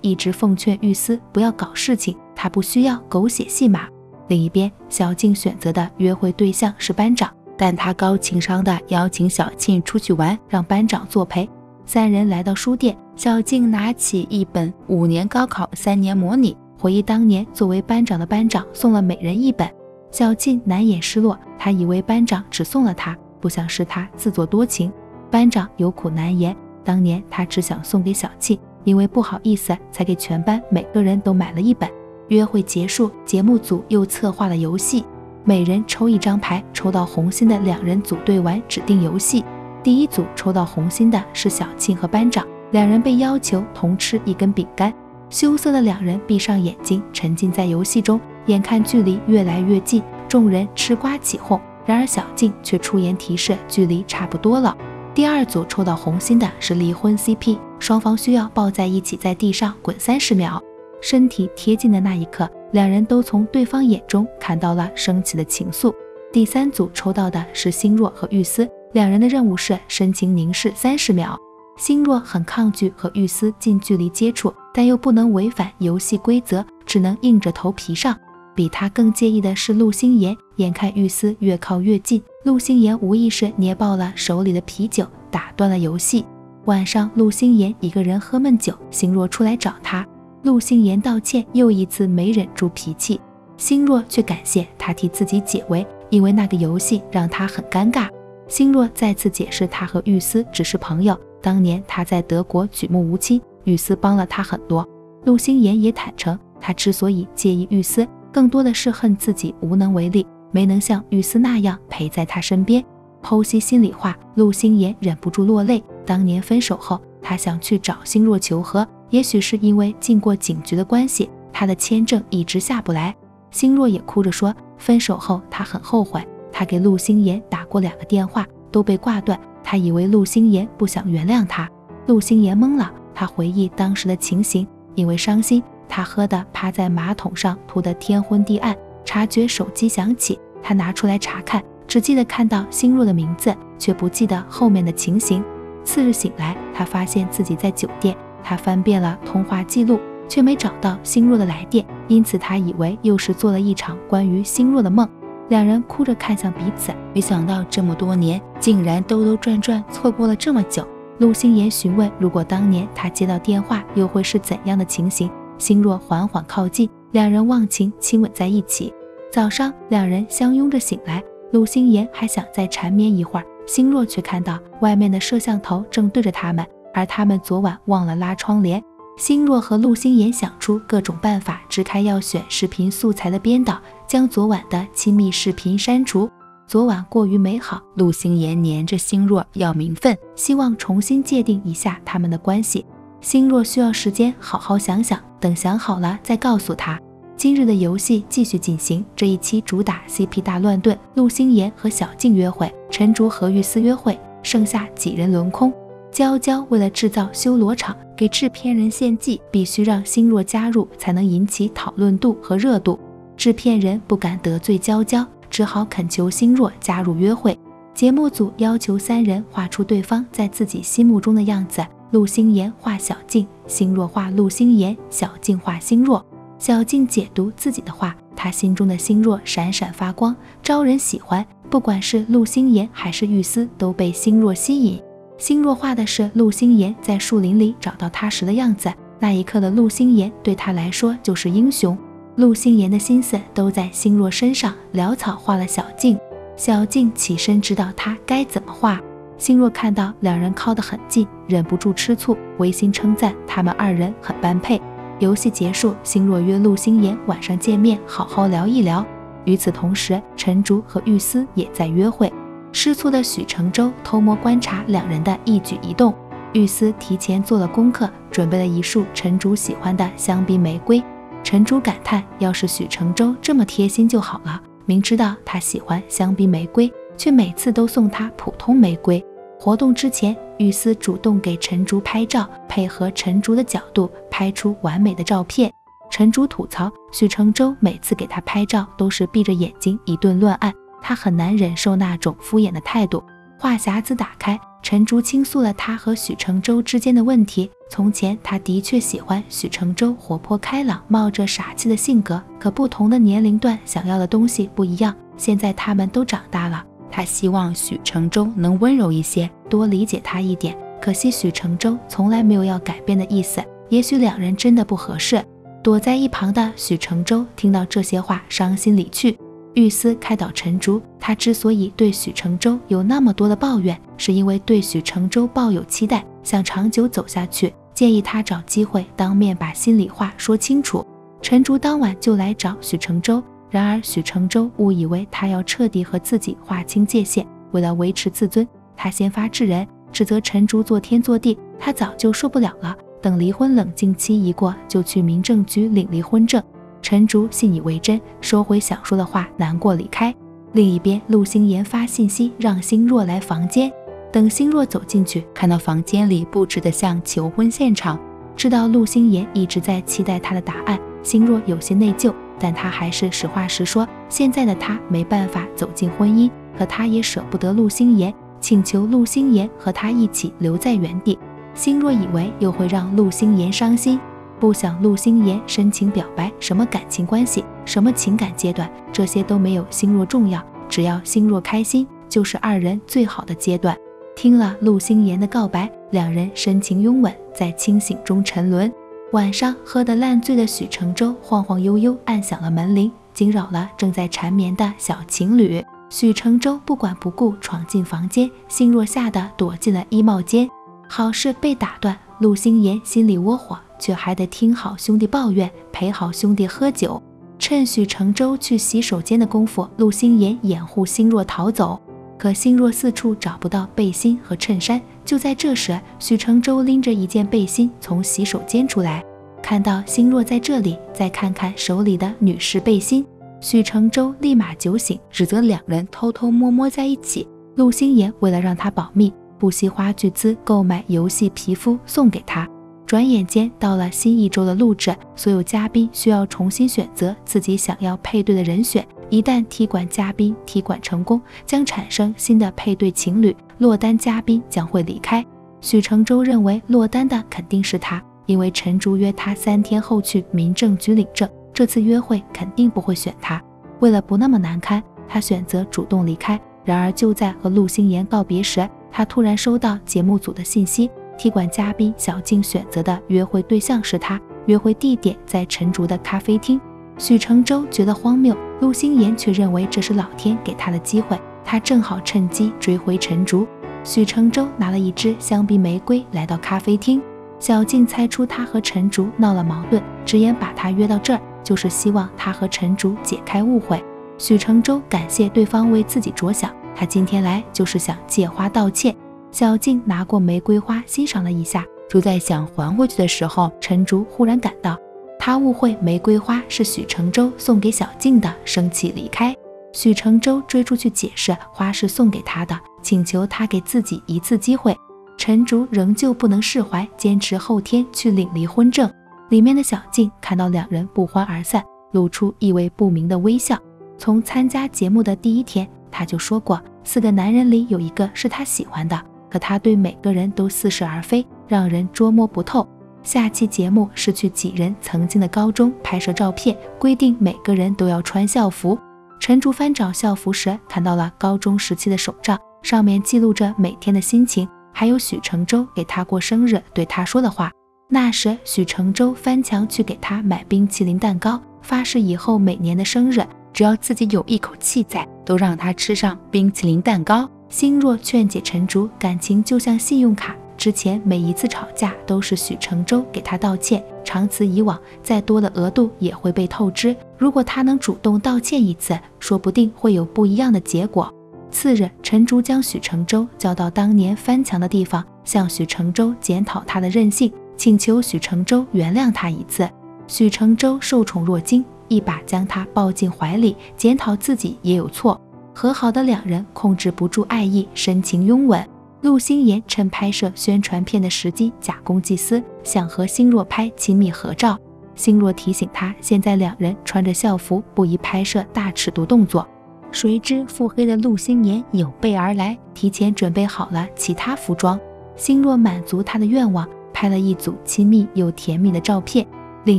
一直奉劝玉思不要搞事情，他不需要狗血戏码。另一边，小静选择的约会对象是班长，但他高情商的邀请小庆出去玩，让班长作陪。三人来到书店，小静拿起一本《五年高考三年模拟》，回忆当年作为班长的班长送了每人一本。小静难掩失落，他以为班长只送了他，不想是他自作多情。班长有苦难言，当年他只想送给小庆，因为不好意思，才给全班每个人都买了一本。约会结束，节目组又策划了游戏，每人抽一张牌，抽到红心的两人组队玩指定游戏。第一组抽到红心的是小庆和班长，两人被要求同吃一根饼干。羞涩的两人闭上眼睛，沉浸在游戏中。眼看距离越来越近，众人吃瓜起哄。然而小静却出言提示，距离差不多了。第二组抽到红心的是离婚 CP，双方需要抱在一起，在地上滚三十秒。身体贴近的那一刻，两人都从对方眼中看到了升起的情愫。第三组抽到的是星若和玉思，两人的任务是深情凝视三十秒。星若很抗拒和玉思近距离接触，但又不能违反游戏规则，只能硬着头皮上。比他更介意的是陆星言，眼看玉思越靠越近，陆星言无意识捏爆了手里的啤酒，打断了游戏。晚上，陆星言一个人喝闷酒，星若出来找他，陆星言道歉，又一次没忍住脾气。星若却感谢他替自己解围，因为那个游戏让他很尴尬。星若再次解释，他和玉思只是朋友。当年他在德国举目无亲，玉思帮了他很多。陆星言也坦诚，他之所以介意玉思，更多的是恨自己无能为力，没能像玉思那样陪在他身边。剖析心里话，陆星言忍不住落泪。当年分手后，他想去找星若求和，也许是因为进过警局的关系，他的签证一直下不来。星若也哭着说，分手后他很后悔。他给陆星言打过两个电话，都被挂断。他以为陆星言不想原谅他。陆星言懵了，他回忆当时的情形，因为伤心，他喝的趴在马桶上，吐得天昏地暗。察觉手机响起，他拿出来查看，只记得看到星若的名字，却不记得后面的情形。次日醒来，他发现自己在酒店，他翻遍了通话记录，却没找到星若的来电，因此他以为又是做了一场关于星若的梦。两人哭着看向彼此，没想到这么多年竟然兜兜转转错过了这么久。陆星言询问，如果当年他接到电话，又会是怎样的情形？星若缓缓靠近，两人忘情亲吻在一起。早上，两人相拥着醒来，陆星言还想再缠绵一会儿，星若却看到外面的摄像头正对着他们，而他们昨晚忘了拉窗帘。星若和陆星言想出各种办法，支开要选视频素材的编导。将昨晚的亲密视频删除。昨晚过于美好，陆星言黏着星若要名分，希望重新界定一下他们的关系。星若需要时间好好想想，等想好了再告诉他。今日的游戏继续进行，这一期主打 CP 大乱炖，陆星言和小静约会，陈竹和玉思约会，剩下几人轮空。娇娇为了制造修罗场，给制片人献计，必须让星若加入，才能引起讨论度和热度。制片人不敢得罪娇娇，只好恳求星若加入约会。节目组要求三人画出对方在自己心目中的样子：陆星言画小静，星若画陆星言，小静画星若。小静解读自己的画，她心中的星若闪闪发光，招人喜欢。不管是陆星言还是玉思，都被星若吸引。星若画的是陆星言在树林里找到他时的样子，那一刻的陆星言对他来说就是英雄。陆星言的心思都在星若身上，潦草画了小静。小静起身知道他该怎么画。心若看到两人靠得很近，忍不住吃醋，违心称赞他们二人很般配。游戏结束，心若约陆星言晚上见面，好好聊一聊。与此同时，陈竹和玉思也在约会。吃醋的许承洲偷摸观察两人的一举一动。玉思提前做了功课，准备了一束陈竹喜欢的香槟玫瑰。陈竹感叹：“要是许承洲这么贴心就好了，明知道他喜欢香槟玫瑰，却每次都送他普通玫瑰。”活动之前，玉思主动给陈竹拍照，配合陈竹的角度拍出完美的照片。陈竹吐槽许承洲每次给他拍照都是闭着眼睛一顿乱按，他很难忍受那种敷衍的态度。话匣子打开。陈竹倾诉了他和许承洲之间的问题。从前，他的确喜欢许承洲活泼开朗、冒着傻气的性格。可不同的年龄段想要的东西不一样。现在他们都长大了，他希望许承洲能温柔一些，多理解他一点。可惜许承洲从来没有要改变的意思。也许两人真的不合适。躲在一旁的许承洲听到这些话，伤心离去。玉思开导陈竹，他之所以对许承洲有那么多的抱怨，是因为对许承洲抱有期待，想长久走下去，建议他找机会当面把心里话说清楚。陈竹当晚就来找许承洲，然而许承洲误以为他要彻底和自己划清界限，为了维持自尊，他先发制人，指责陈竹做天做地，他早就受不了了。等离婚冷静期一过，就去民政局领离婚证。陈竹信以为真，收回想说的话，难过离开。另一边，陆星言发信息让星若来房间。等星若走进去，看到房间里布置得像求婚现场，知道陆星言一直在期待他的答案，星若有些内疚，但他还是实话实说。现在的他没办法走进婚姻，可他也舍不得陆星言，请求陆星言和他一起留在原地。星若以为又会让陆星言伤心。不想陆星言深情表白，什么感情关系，什么情感阶段，这些都没有心若重要。只要心若开心，就是二人最好的阶段。听了陆星言的告白，两人深情拥吻，在清醒中沉沦。晚上喝得烂醉的许承洲晃晃悠悠按响了门铃，惊扰了正在缠绵的小情侣。许承洲不管不顾闯进房间，心若吓得躲进了衣帽间。好事被打断，陆星言心里窝火，却还得听好兄弟抱怨，陪好兄弟喝酒。趁许承洲去洗手间的功夫，陆星言掩护心若逃走。可心若四处找不到背心和衬衫。就在这时，许承洲拎着一件背心从洗手间出来，看到心若在这里，再看看手里的女士背心，许承洲立马酒醒，指责两人偷偷摸摸在一起。陆星言为了让他保密，不惜花巨资购买游戏皮肤送给他。转眼间到了新一周的录制，所有嘉宾需要重新选择自己想要配对的人选。一旦踢馆嘉宾踢馆成功，将产生新的配对情侣，落单嘉宾将会离开。许承洲认为落单的肯定是他，因为陈竹约他三天后去民政局领证，这次约会肯定不会选他。为了不那么难堪，他选择主动离开。然而就在和陆星言告别时，他突然收到节目组的信息。踢馆嘉宾小静选择的约会对象是他，约会地点在陈竹的咖啡厅。许承洲觉得荒谬，陆星言却认为这是老天给他的机会，他正好趁机追回陈竹。许承洲拿了一支香槟玫瑰来到咖啡厅，小静猜出他和陈竹闹了矛盾，直言把他约到这儿就是希望他和陈竹解开误会。许承洲感谢对方为自己着想，他今天来就是想借花道歉。小静拿过玫瑰花，欣赏了一下，就在想还回去的时候，陈竹忽然赶到，他误会玫瑰花是许承洲送给小静的，生气离开。许承洲追出去解释，花是送给他的，请求他给自己一次机会。陈竹仍旧不能释怀，坚持后天去领离婚证。里面的小静看到两人不欢而散，露出意味不明的微笑。从参加节目的第一天，他就说过，四个男人里有一个是他喜欢的。可他对每个人都似是而非，让人捉摸不透。下期节目是去几人曾经的高中拍摄照片，规定每个人都要穿校服。陈竹翻找校服时，看到了高中时期的手账，上面记录着每天的心情，还有许承洲给他过生日对他说的话。那时许承洲翻墙去给他买冰淇淋蛋糕，发誓以后每年的生日，只要自己有一口气在，都让他吃上冰淇淋蛋糕。心若劝解陈竹，感情就像信用卡，之前每一次吵架都是许承洲给他道歉，长此以往，再多的额度也会被透支。如果他能主动道歉一次，说不定会有不一样的结果。次日，陈竹将许承洲叫到当年翻墙的地方，向许承洲检讨他的任性，请求许承洲原谅他一次。许承洲受宠若惊，一把将他抱进怀里，检讨自己也有错。和好的两人控制不住爱意，深情拥吻。陆星言趁拍摄宣传片的时机，假公济私，想和星若拍亲密合照。星若提醒他，现在两人穿着校服，不宜拍摄大尺度动作。谁知腹黑的陆星言有备而来，提前准备好了其他服装。星若满足他的愿望，拍了一组亲密又甜蜜的照片。另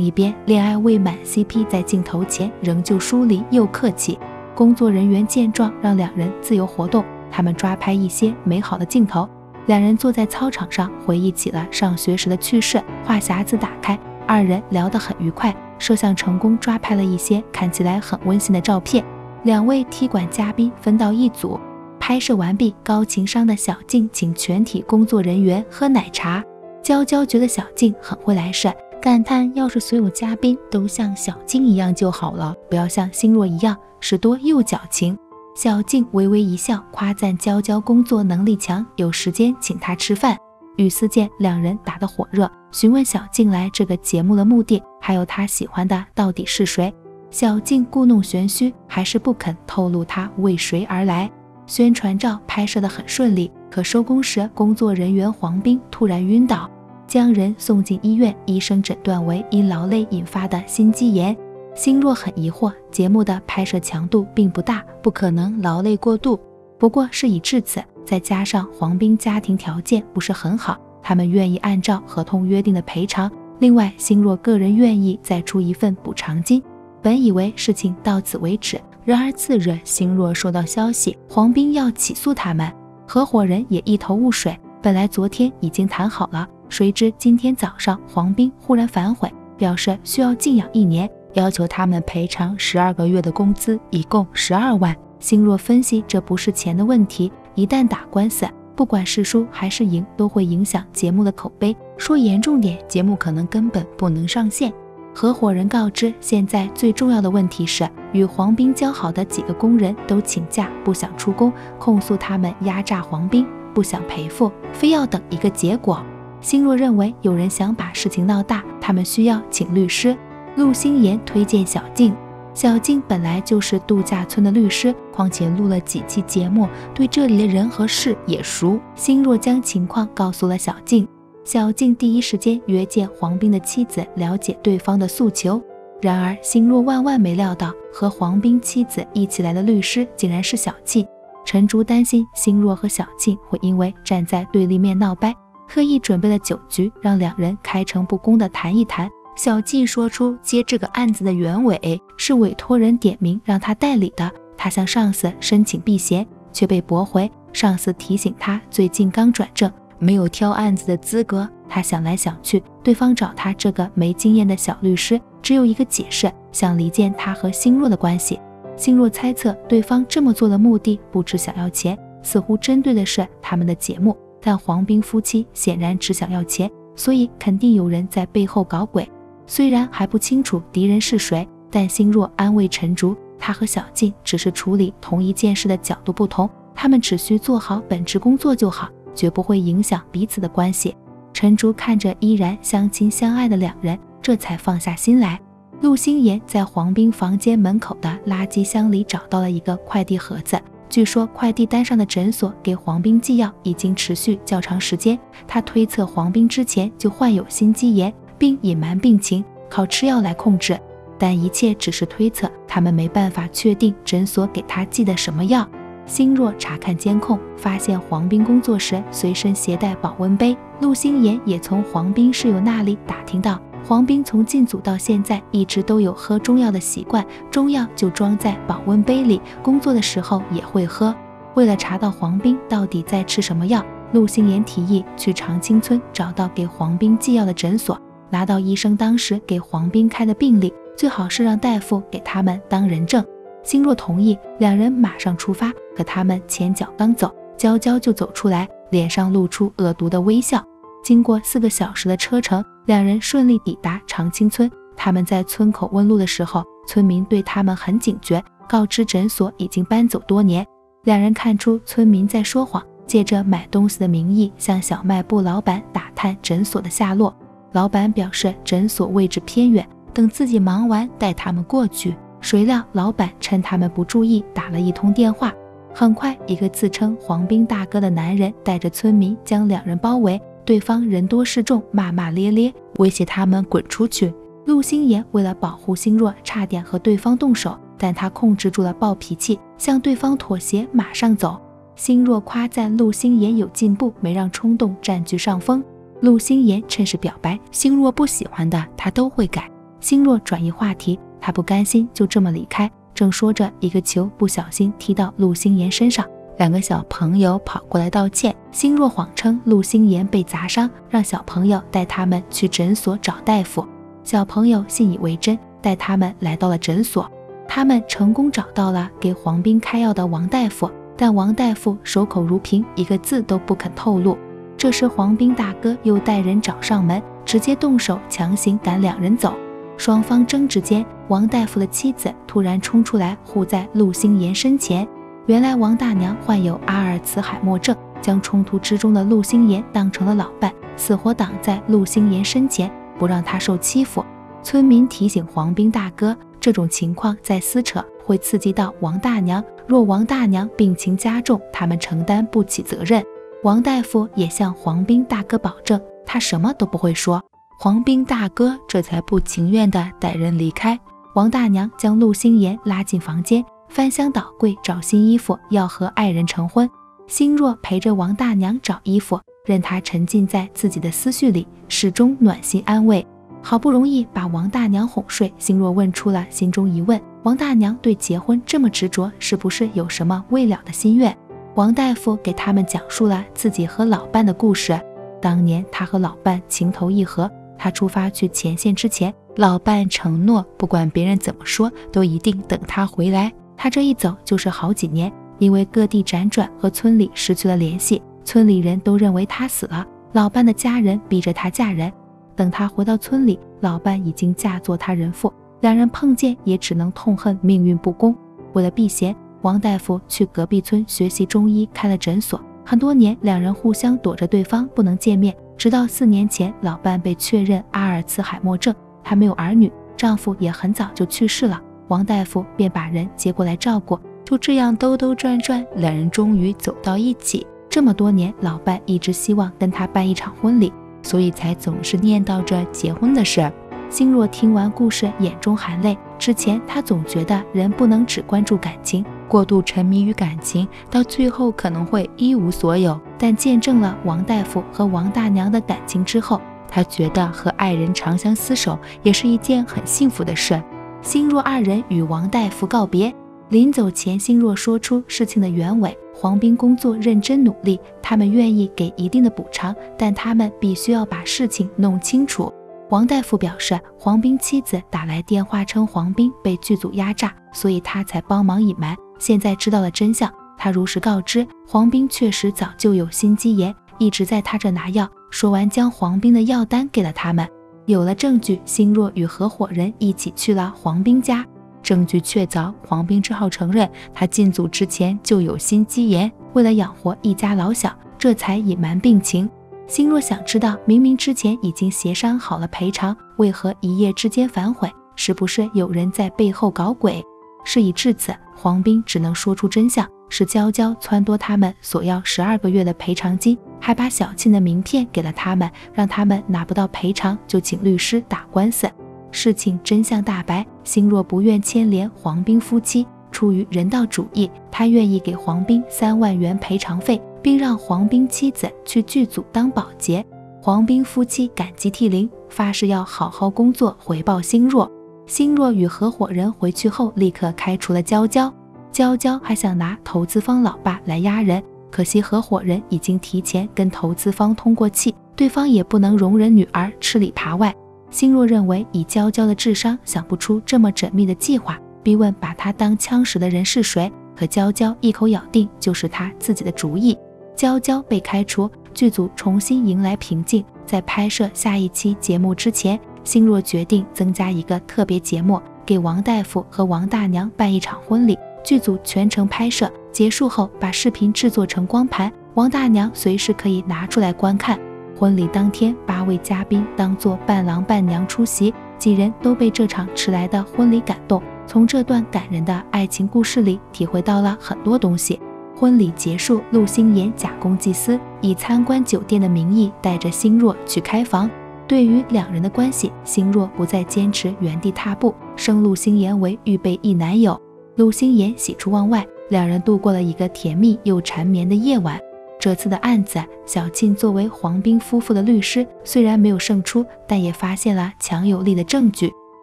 一边，恋爱未满 CP 在镜头前仍旧疏离又客气。工作人员见状，让两人自由活动。他们抓拍一些美好的镜头。两人坐在操场上，回忆起了上学时的趣事。话匣子打开，二人聊得很愉快。摄像成功抓拍了一些看起来很温馨的照片。两位踢馆嘉宾分到一组。拍摄完毕，高情商的小静请全体工作人员喝奶茶。娇娇觉得小静很会来事。感叹：要是所有嘉宾都像小静一样就好了，不要像心若一样事多又矫情。小静微微一笑，夸赞娇娇工作能力强，有时间请她吃饭。与思见两人打得火热，询问小静来这个节目的目的，还有她喜欢的到底是谁。小静故弄玄虚，还是不肯透露她为谁而来。宣传照拍摄得很顺利，可收工时，工作人员黄斌突然晕倒。将人送进医院，医生诊断为因劳累引发的心肌炎。心若很疑惑，节目的拍摄强度并不大，不可能劳累过度。不过事已至此，再加上黄斌家庭条件不是很好，他们愿意按照合同约定的赔偿。另外，心若个人愿意再出一份补偿金。本以为事情到此为止，然而次日，心若收到消息，黄斌要起诉他们，合伙人也一头雾水。本来昨天已经谈好了。谁知今天早上黄斌忽然反悔，表示需要静养一年，要求他们赔偿十二个月的工资，一共十二万。星若分析，这不是钱的问题，一旦打官司，不管是输还是赢，都会影响节目的口碑。说严重点，节目可能根本不能上线。合伙人告知，现在最重要的问题是，与黄斌交好的几个工人都请假，不想出工，控诉他们压榨黄斌，不想赔付，非要等一个结果。星若认为有人想把事情闹大，他们需要请律师。陆星言推荐小静。小静本来就是度假村的律师，况且录了几期节目，对这里的人和事也熟。星若将情况告诉了小静，小静第一时间约见黄斌的妻子，了解对方的诉求。然而，星若万万没料到，和黄斌妻子一起来的律师竟然是小静。陈竹担心星若和小静会因为站在对立面闹掰，特意准备了酒局，让两人开诚布公的谈一谈。小季说出接这个案子的原委是委托人点名让他代理的，他向上司申请避嫌却被驳回。上司提醒他最近刚转正，没有挑案子的资格。他想来想去，对方找他这个没经验的小律师，只有一个解释，想离间他和心若的关系。心若猜测对方这么做的目的不只想要钱，似乎针对的是他们的节目。但黄斌夫妻显然只想要钱，所以肯定有人在背后搞鬼。虽然还不清楚敌人是谁，但心若安慰陈竹，他和小静只是处理同一件事的角度不同，他们只需做好本职工作就好，绝不会影响彼此的关系。陈竹看着依然相亲相爱的两人，这才放下心来。陆星言在黄斌房间门口的垃圾箱里找到了一个快递盒子，据说快递单上的诊所给黄斌寄药已经持续较长时间，他推测黄斌之前就患有心肌炎。并隐瞒病情，靠吃药来控制，但一切只是推测，他们没办法确定诊所给他寄的什么药。星若查看监控，发现黄斌工作时随身携带保温杯。陆星言也从黄斌室友那里打听到，黄斌从进组到现在一直都有喝中药的习惯，中药就装在保温杯里，工作的时候也会喝。为了查到黄斌到底在吃什么药，陆星言提议去长青村找到给黄斌寄药的诊所。拿到医生当时给黄斌开的病历，最好是让大夫给他们当人证。心若同意，两人马上出发。可他们前脚刚走，娇娇就走出来，脸上露出恶毒的微笑。经过四个小时的车程，两人顺利抵达长青村。他们在村口问路的时候，村民对他们很警觉，告知诊所已经搬走多年。两人看出村民在说谎，借着买东西的名义向小卖部老板打探诊所的下落。老板表示诊所位置偏远，等自己忙完带他们过去。谁料老板趁他们不注意打了一通电话。很快，一个自称黄兵大哥的男人带着村民将两人包围，对方人多势众，骂骂咧咧，威胁他们滚出去。陆星言为了保护星若，差点和对方动手，但他控制住了暴脾气，向对方妥协，马上走。星若夸赞陆星言有进步，没让冲动占据上风。陆星言趁势表白，星若不喜欢的他都会改。星若转移话题，他不甘心就这么离开。正说着，一个球不小心踢到陆星言身上，两个小朋友跑过来道歉。星若谎称陆星言被砸伤，让小朋友带他们去诊所找大夫。小朋友信以为真，带他们来到了诊所。他们成功找到了给黄斌开药的王大夫，但王大夫守口如瓶，一个字都不肯透露。这时，黄斌大哥又带人找上门，直接动手强行赶两人走。双方争执间，王大夫的妻子突然冲出来护在陆星言身前。原来王大娘患有阿尔茨海默症，将冲突之中的陆星言当成了老伴，死活挡在陆星言身前，不让他受欺负。村民提醒黄斌大哥，这种情况再撕扯会刺激到王大娘，若王大娘病情加重，他们承担不起责任。王大夫也向黄斌大哥保证，他什么都不会说。黄斌大哥这才不情愿地带人离开。王大娘将陆星言拉进房间，翻箱倒柜找新衣服，要和爱人成婚。星若陪着王大娘找衣服，任她沉浸在自己的思绪里，始终暖心安慰。好不容易把王大娘哄睡，星若问出了心中疑问：王大娘对结婚这么执着，是不是有什么未了的心愿？王大夫给他们讲述了自己和老伴的故事。当年他和老伴情投意合，他出发去前线之前，老伴承诺不管别人怎么说，都一定等他回来。他这一走就是好几年，因为各地辗转和村里失去了联系，村里人都认为他死了。老伴的家人逼着他嫁人，等他回到村里，老伴已经嫁作他人妇，两人碰见也只能痛恨命运不公。为了避嫌，王大夫去隔壁村学习中医，开了诊所。很多年，两人互相躲着对方，不能见面。直到四年前，老伴被确认阿尔茨海默症，还没有儿女，丈夫也很早就去世了。王大夫便把人接过来照顾。就这样兜兜转转，两人终于走到一起。这么多年，老伴一直希望跟他办一场婚礼，所以才总是念叨着结婚的事儿。心若听完故事，眼中含泪。之前他总觉得人不能只关注感情。过度沉迷于感情，到最后可能会一无所有。但见证了王大夫和王大娘的感情之后，他觉得和爱人长相厮守也是一件很幸福的事。心若二人与王大夫告别，临走前，心若说出事情的原委：黄斌工作认真努力，他们愿意给一定的补偿，但他们必须要把事情弄清楚。王大夫表示，黄斌妻子打来电话称黄斌被剧组压榨，所以他才帮忙隐瞒。现在知道了真相，他如实告知黄斌确实早就有心肌炎，一直在他这拿药。说完，将黄斌的药单给了他们。有了证据，心若与合伙人一起去了黄斌家。证据确凿，黄斌只好承认他进组之前就有心肌炎，为了养活一家老小，这才隐瞒病情。心若想知道，明明之前已经协商好了赔偿，为何一夜之间反悔？是不是有人在背后搞鬼？事已至此，黄斌只能说出真相：是娇娇撺掇他们索要十二个月的赔偿金，还把小庆的名片给了他们，让他们拿不到赔偿就请律师打官司。事情真相大白，心若不愿牵连黄斌夫妻，出于人道主义，他愿意给黄斌三万元赔偿费，并让黄斌妻子去剧组当保洁。黄斌夫妻感激涕零，发誓要好好工作回报心若。心若与合伙人回去后，立刻开除了娇娇。娇娇还想拿投资方老爸来压人，可惜合伙人已经提前跟投资方通过气，对方也不能容忍女儿吃里扒外。心若认为以娇娇的智商，想不出这么缜密的计划，逼问把她当枪使的人是谁。可娇娇一口咬定就是她自己的主意。娇娇被开除，剧组重新迎来平静。在拍摄下一期节目之前。心若决定增加一个特别节目，给王大夫和王大娘办一场婚礼。剧组全程拍摄结束后，把视频制作成光盘，王大娘随时可以拿出来观看。婚礼当天，八位嘉宾当做伴郎伴娘出席，几人都被这场迟来的婚礼感动，从这段感人的爱情故事里体会到了很多东西。婚礼结束，陆星妍假公济私，以参观酒店的名义带着心若去开房。对于两人的关系，心若不再坚持原地踏步，升陆星言为预备役男友。陆星言喜出望外，两人度过了一个甜蜜又缠绵的夜晚。这次的案子，小庆作为黄斌夫妇的律师，虽然没有胜出，但也发现了强有力的证据。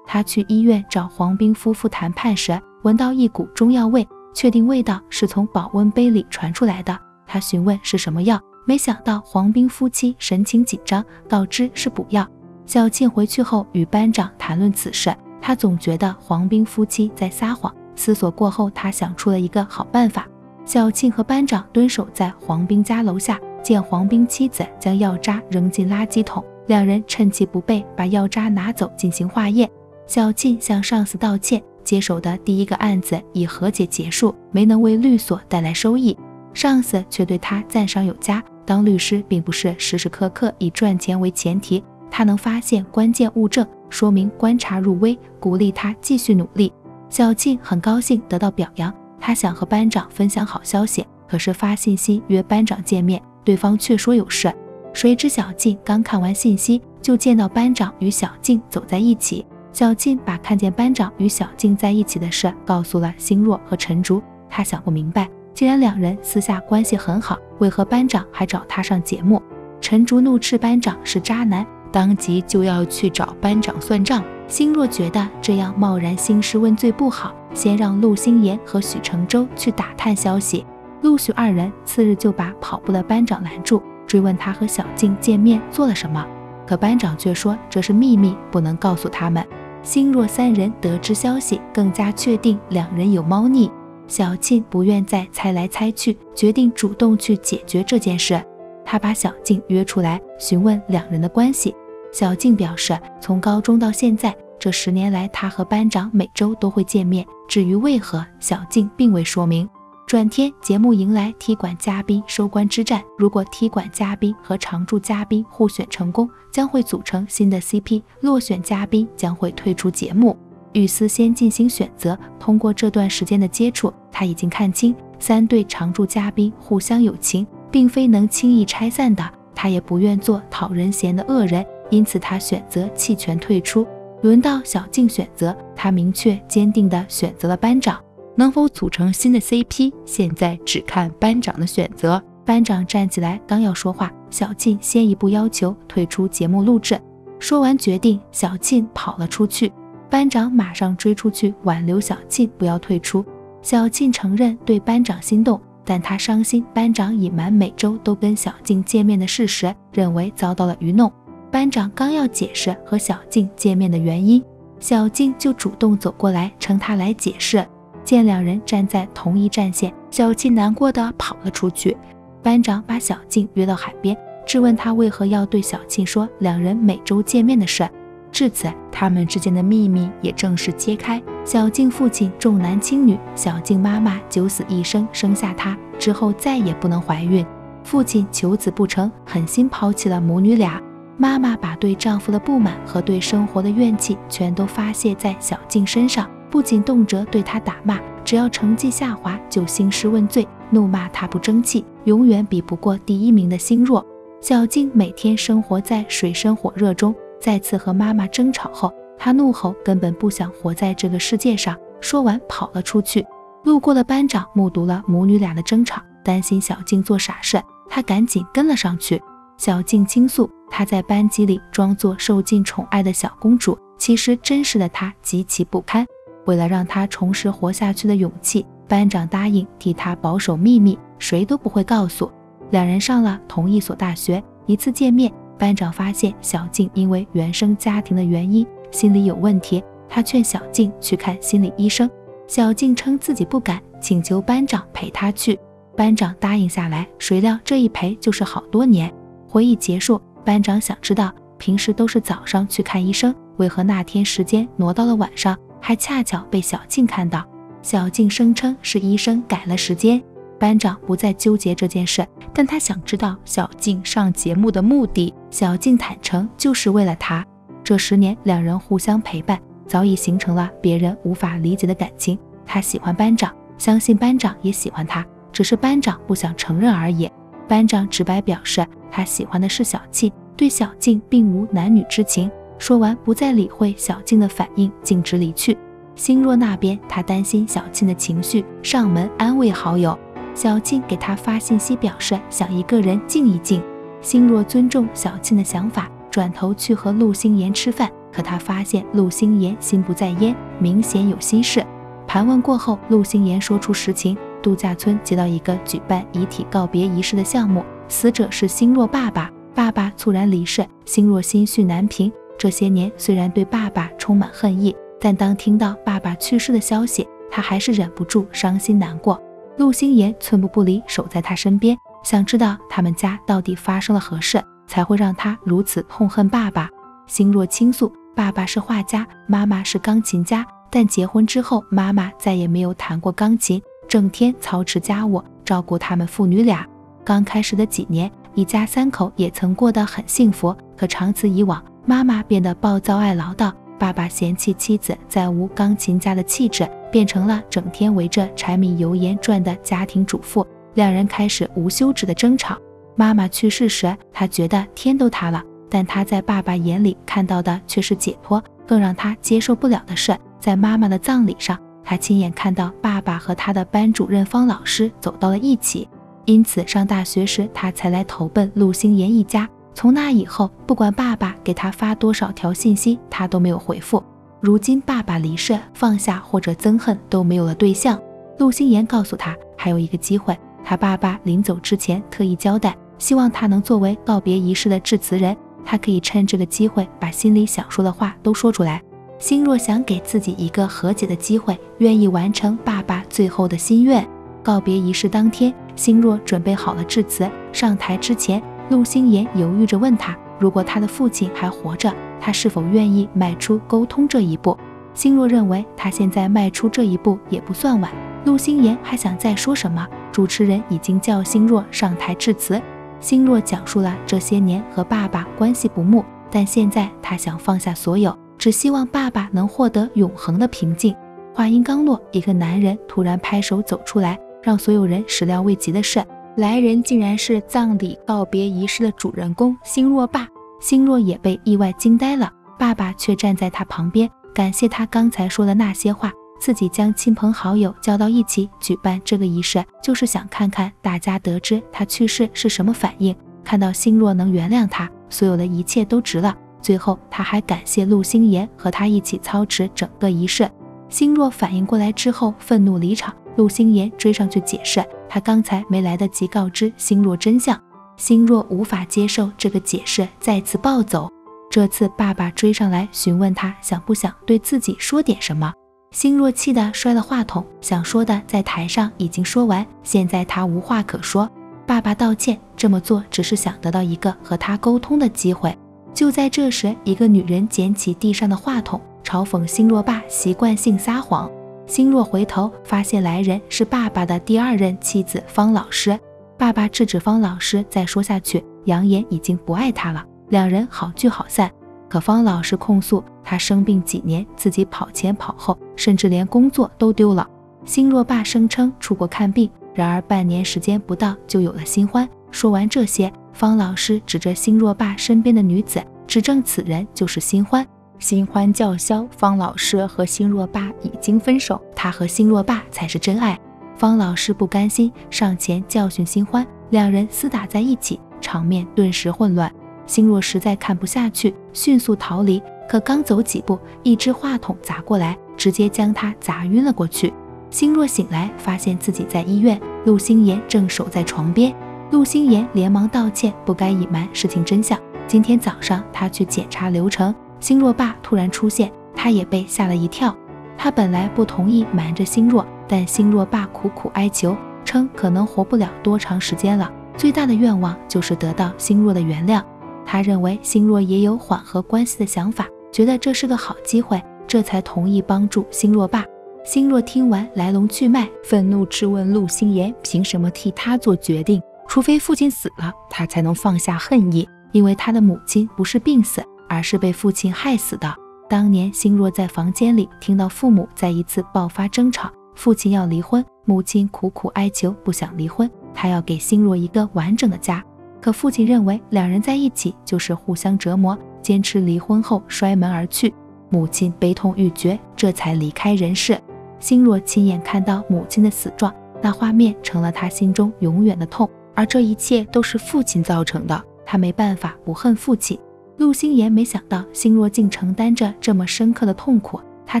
他去医院找黄斌夫妇谈判时，闻到一股中药味，确定味道是从保温杯里传出来的。他询问是什么药。没想到黄斌夫妻神情紧张，告知是补药。小庆回去后与班长谈论此事，他总觉得黄斌夫妻在撒谎。思索过后，他想出了一个好办法。小庆和班长蹲守在黄斌家楼下，见黄斌妻子将药渣扔进垃圾桶，两人趁其不备把药渣拿走进行化验。小庆向上司道歉，接手的第一个案子以和解结束，没能为律所带来收益。上司却对他赞赏有加。当律师并不是时时刻刻以赚钱为前提，他能发现关键物证，说明观察入微，鼓励他继续努力。小静很高兴得到表扬，他想和班长分享好消息，可是发信息约班长见面，对方却说有事。谁知小静刚看完信息，就见到班长与小静走在一起。小静把看见班长与小静在一起的事告诉了心若和陈竹，他想不明白。既然两人私下关系很好，为何班长还找他上节目？陈竹怒斥班长是渣男，当即就要去找班长算账。心若觉得这样贸然兴师问罪不好，先让陆星言和许承洲去打探消息。陆许二人次日就把跑步的班长拦住，追问他和小静见面做了什么。可班长却说这是秘密，不能告诉他们。星若三人得知消息，更加确定两人有猫腻。小静不愿再猜来猜去，决定主动去解决这件事。他把小静约出来，询问两人的关系。小静表示，从高中到现在这十年来，他和班长每周都会见面。至于为何，小静并未说明。转天，节目迎来踢馆嘉宾收官之战。如果踢馆嘉宾和常驻嘉宾互选成功，将会组成新的 CP；落选嘉宾将会退出节目。雨思先进行选择。通过这段时间的接触，他已经看清三对常驻嘉宾互相有情，并非能轻易拆散的。他也不愿做讨人嫌的恶人，因此他选择弃权退出。轮到小静选择，他明确坚定地选择了班长。能否组成新的 CP，现在只看班长的选择。班长站起来，刚要说话，小静先一步要求退出节目录制。说完决定，小静跑了出去。班长马上追出去挽留小静不要退出。小静承认对班长心动，但她伤心班长隐瞒每周都跟小静见面的事实，认为遭到了愚弄。班长刚要解释和小静见面的原因，小静就主动走过来，称他来解释。见两人站在同一战线，小静难过的跑了出去。班长把小静约到海边，质问他为何要对小静说两人每周见面的事。至此，他们之间的秘密也正式揭开。小静父亲重男轻女，小静妈妈九死一生生下她之后再也不能怀孕，父亲求子不成，狠心抛弃了母女俩。妈妈把对丈夫的不满和对生活的怨气全都发泄在小静身上。不仅动辄对她打骂，只要成绩下滑就兴师问罪，怒骂她不争气，永远比不过第一名的心弱。小静每天生活在水深火热中。再次和妈妈争吵后，她怒吼根本不想活在这个世界上。说完跑了出去。路过的班长目睹了母女俩的争吵，担心小静做傻事，他赶紧跟了上去。小静倾诉，她在班级里装作受尽宠爱的小公主，其实真实的她极其不堪。为了让她重拾活下去的勇气，班长答应替她保守秘密，谁都不会告诉。两人上了同一所大学，一次见面，班长发现小静因为原生家庭的原因心理有问题，他劝小静去看心理医生。小静称自己不敢，请求班长陪她去。班长答应下来，谁料这一陪就是好多年。回忆结束，班长想知道平时都是早上去看医生，为何那天时间挪到了晚上？还恰巧被小静看到，小静声称是医生改了时间。班长不再纠结这件事，但他想知道小静上节目的目的。小静坦诚，就是为了他。这十年，两人互相陪伴，早已形成了别人无法理解的感情。他喜欢班长，相信班长也喜欢他，只是班长不想承认而已。班长直白表示，他喜欢的是小静，对小静并无男女之情。说完，不再理会小静的反应，径直离去。心若那边，他担心小静的情绪，上门安慰好友。小静给他发信息，表示想一个人静一静。心若尊重小静的想法，转头去和陆星言吃饭。可他发现陆星言心不在焉，明显有心事。盘问过后，陆星言说出实情：度假村接到一个举办遗体告别仪式的项目，死者是心若爸爸，爸爸猝然离世，心若心绪难平。这些年虽然对爸爸充满恨意，但当听到爸爸去世的消息，他还是忍不住伤心难过。陆星言寸步不离，守在他身边，想知道他们家到底发生了何事，才会让他如此痛恨爸爸。心若倾诉，爸爸是画家，妈妈是钢琴家，但结婚之后，妈妈再也没有弹过钢琴，整天操持家务，照顾他们父女俩。刚开始的几年，一家三口也曾过得很幸福，可长此以往。妈妈变得暴躁爱唠叨，爸爸嫌弃妻子再无钢琴家的气质，变成了整天围着柴米油盐转的家庭主妇。两人开始无休止的争吵。妈妈去世时，他觉得天都塌了，但他在爸爸眼里看到的却是解脱。更让他接受不了的是，在妈妈的葬礼上，他亲眼看到爸爸和他的班主任方老师走到了一起。因此，上大学时他才来投奔陆星言一家。从那以后，不管爸爸给他发多少条信息，他都没有回复。如今爸爸离世，放下或者憎恨都没有了对象。陆星言告诉他，还有一个机会。他爸爸临走之前特意交代，希望他能作为告别仪式的致辞人，他可以趁这个机会把心里想说的话都说出来。心若想给自己一个和解的机会，愿意完成爸爸最后的心愿。告别仪式当天，心若准备好了致辞。上台之前，陆星言犹豫着问他，如果他的父亲还活着，他是否愿意迈出沟通这一步？星若认为他现在迈出这一步也不算晚。陆星言还想再说什么，主持人已经叫星若上台致辞。星若讲述了这些年和爸爸关系不睦，但现在他想放下所有，只希望爸爸能获得永恒的平静。话音刚落，一个男人突然拍手走出来，让所有人始料未及的是，来人竟然是葬礼告别仪式的主人公星若爸。星若也被意外惊呆了，爸爸却站在他旁边，感谢他刚才说的那些话。自己将亲朋好友叫到一起举办这个仪式，就是想看看大家得知他去世是什么反应。看到星若能原谅他，所有的一切都值了。最后，他还感谢陆星言和他一起操持整个仪式。星若反应过来之后，愤怒离场。陆星言追上去解释，他刚才没来得及告知星若真相。星若无法接受这个解释，再次暴走。这次爸爸追上来询问他想不想对自己说点什么。心若气的摔了话筒，想说的在台上已经说完，现在他无话可说。爸爸道歉，这么做只是想得到一个和他沟通的机会。就在这时，一个女人捡起地上的话筒，嘲讽心若爸习惯性撒谎。心若回头发现来人是爸爸的第二任妻子方老师。爸爸制止方老师再说下去，扬言已经不爱他了，两人好聚好散。可方老师控诉他生病几年，自己跑前跑后，甚至连工作都丢了。心若爸声称出国看病，然而半年时间不到就有了新欢。说完这些，方老师指着心若爸身边的女子，指证此人就是新欢。新欢叫嚣，方老师和新若爸已经分手，他和新若爸才是真爱。方老师不甘心，上前教训新欢，两人厮打在一起，场面顿时混乱。星若实在看不下去，迅速逃离。可刚走几步，一只话筒砸过来，直接将他砸晕了过去。星若醒来，发现自己在医院，陆星言正守在床边。陆星言连忙道歉，不该隐瞒事情真相。今天早上他去检查流程，星若爸突然出现，他也被吓了一跳。他本来不同意瞒着星若，但星若爸苦苦哀求，称可能活不了多长时间了，最大的愿望就是得到星若的原谅。他认为星若也有缓和关系的想法，觉得这是个好机会，这才同意帮助星若爸。星若听完来龙去脉，愤怒质问陆星言：凭什么替他做决定？除非父亲死了，他才能放下恨意。因为他的母亲不是病死，而是被父亲害死的。当年心若在房间里听到父母在一次爆发争吵，父亲要离婚，母亲苦苦哀求不想离婚，他要给心若一个完整的家。可父亲认为两人在一起就是互相折磨，坚持离婚后摔门而去。母亲悲痛欲绝，这才离开人世。心若亲眼看到母亲的死状，那画面成了他心中永远的痛。而这一切都是父亲造成的，他没办法不恨父亲。陆星言没想到心若竟承担着这么深刻的痛苦，他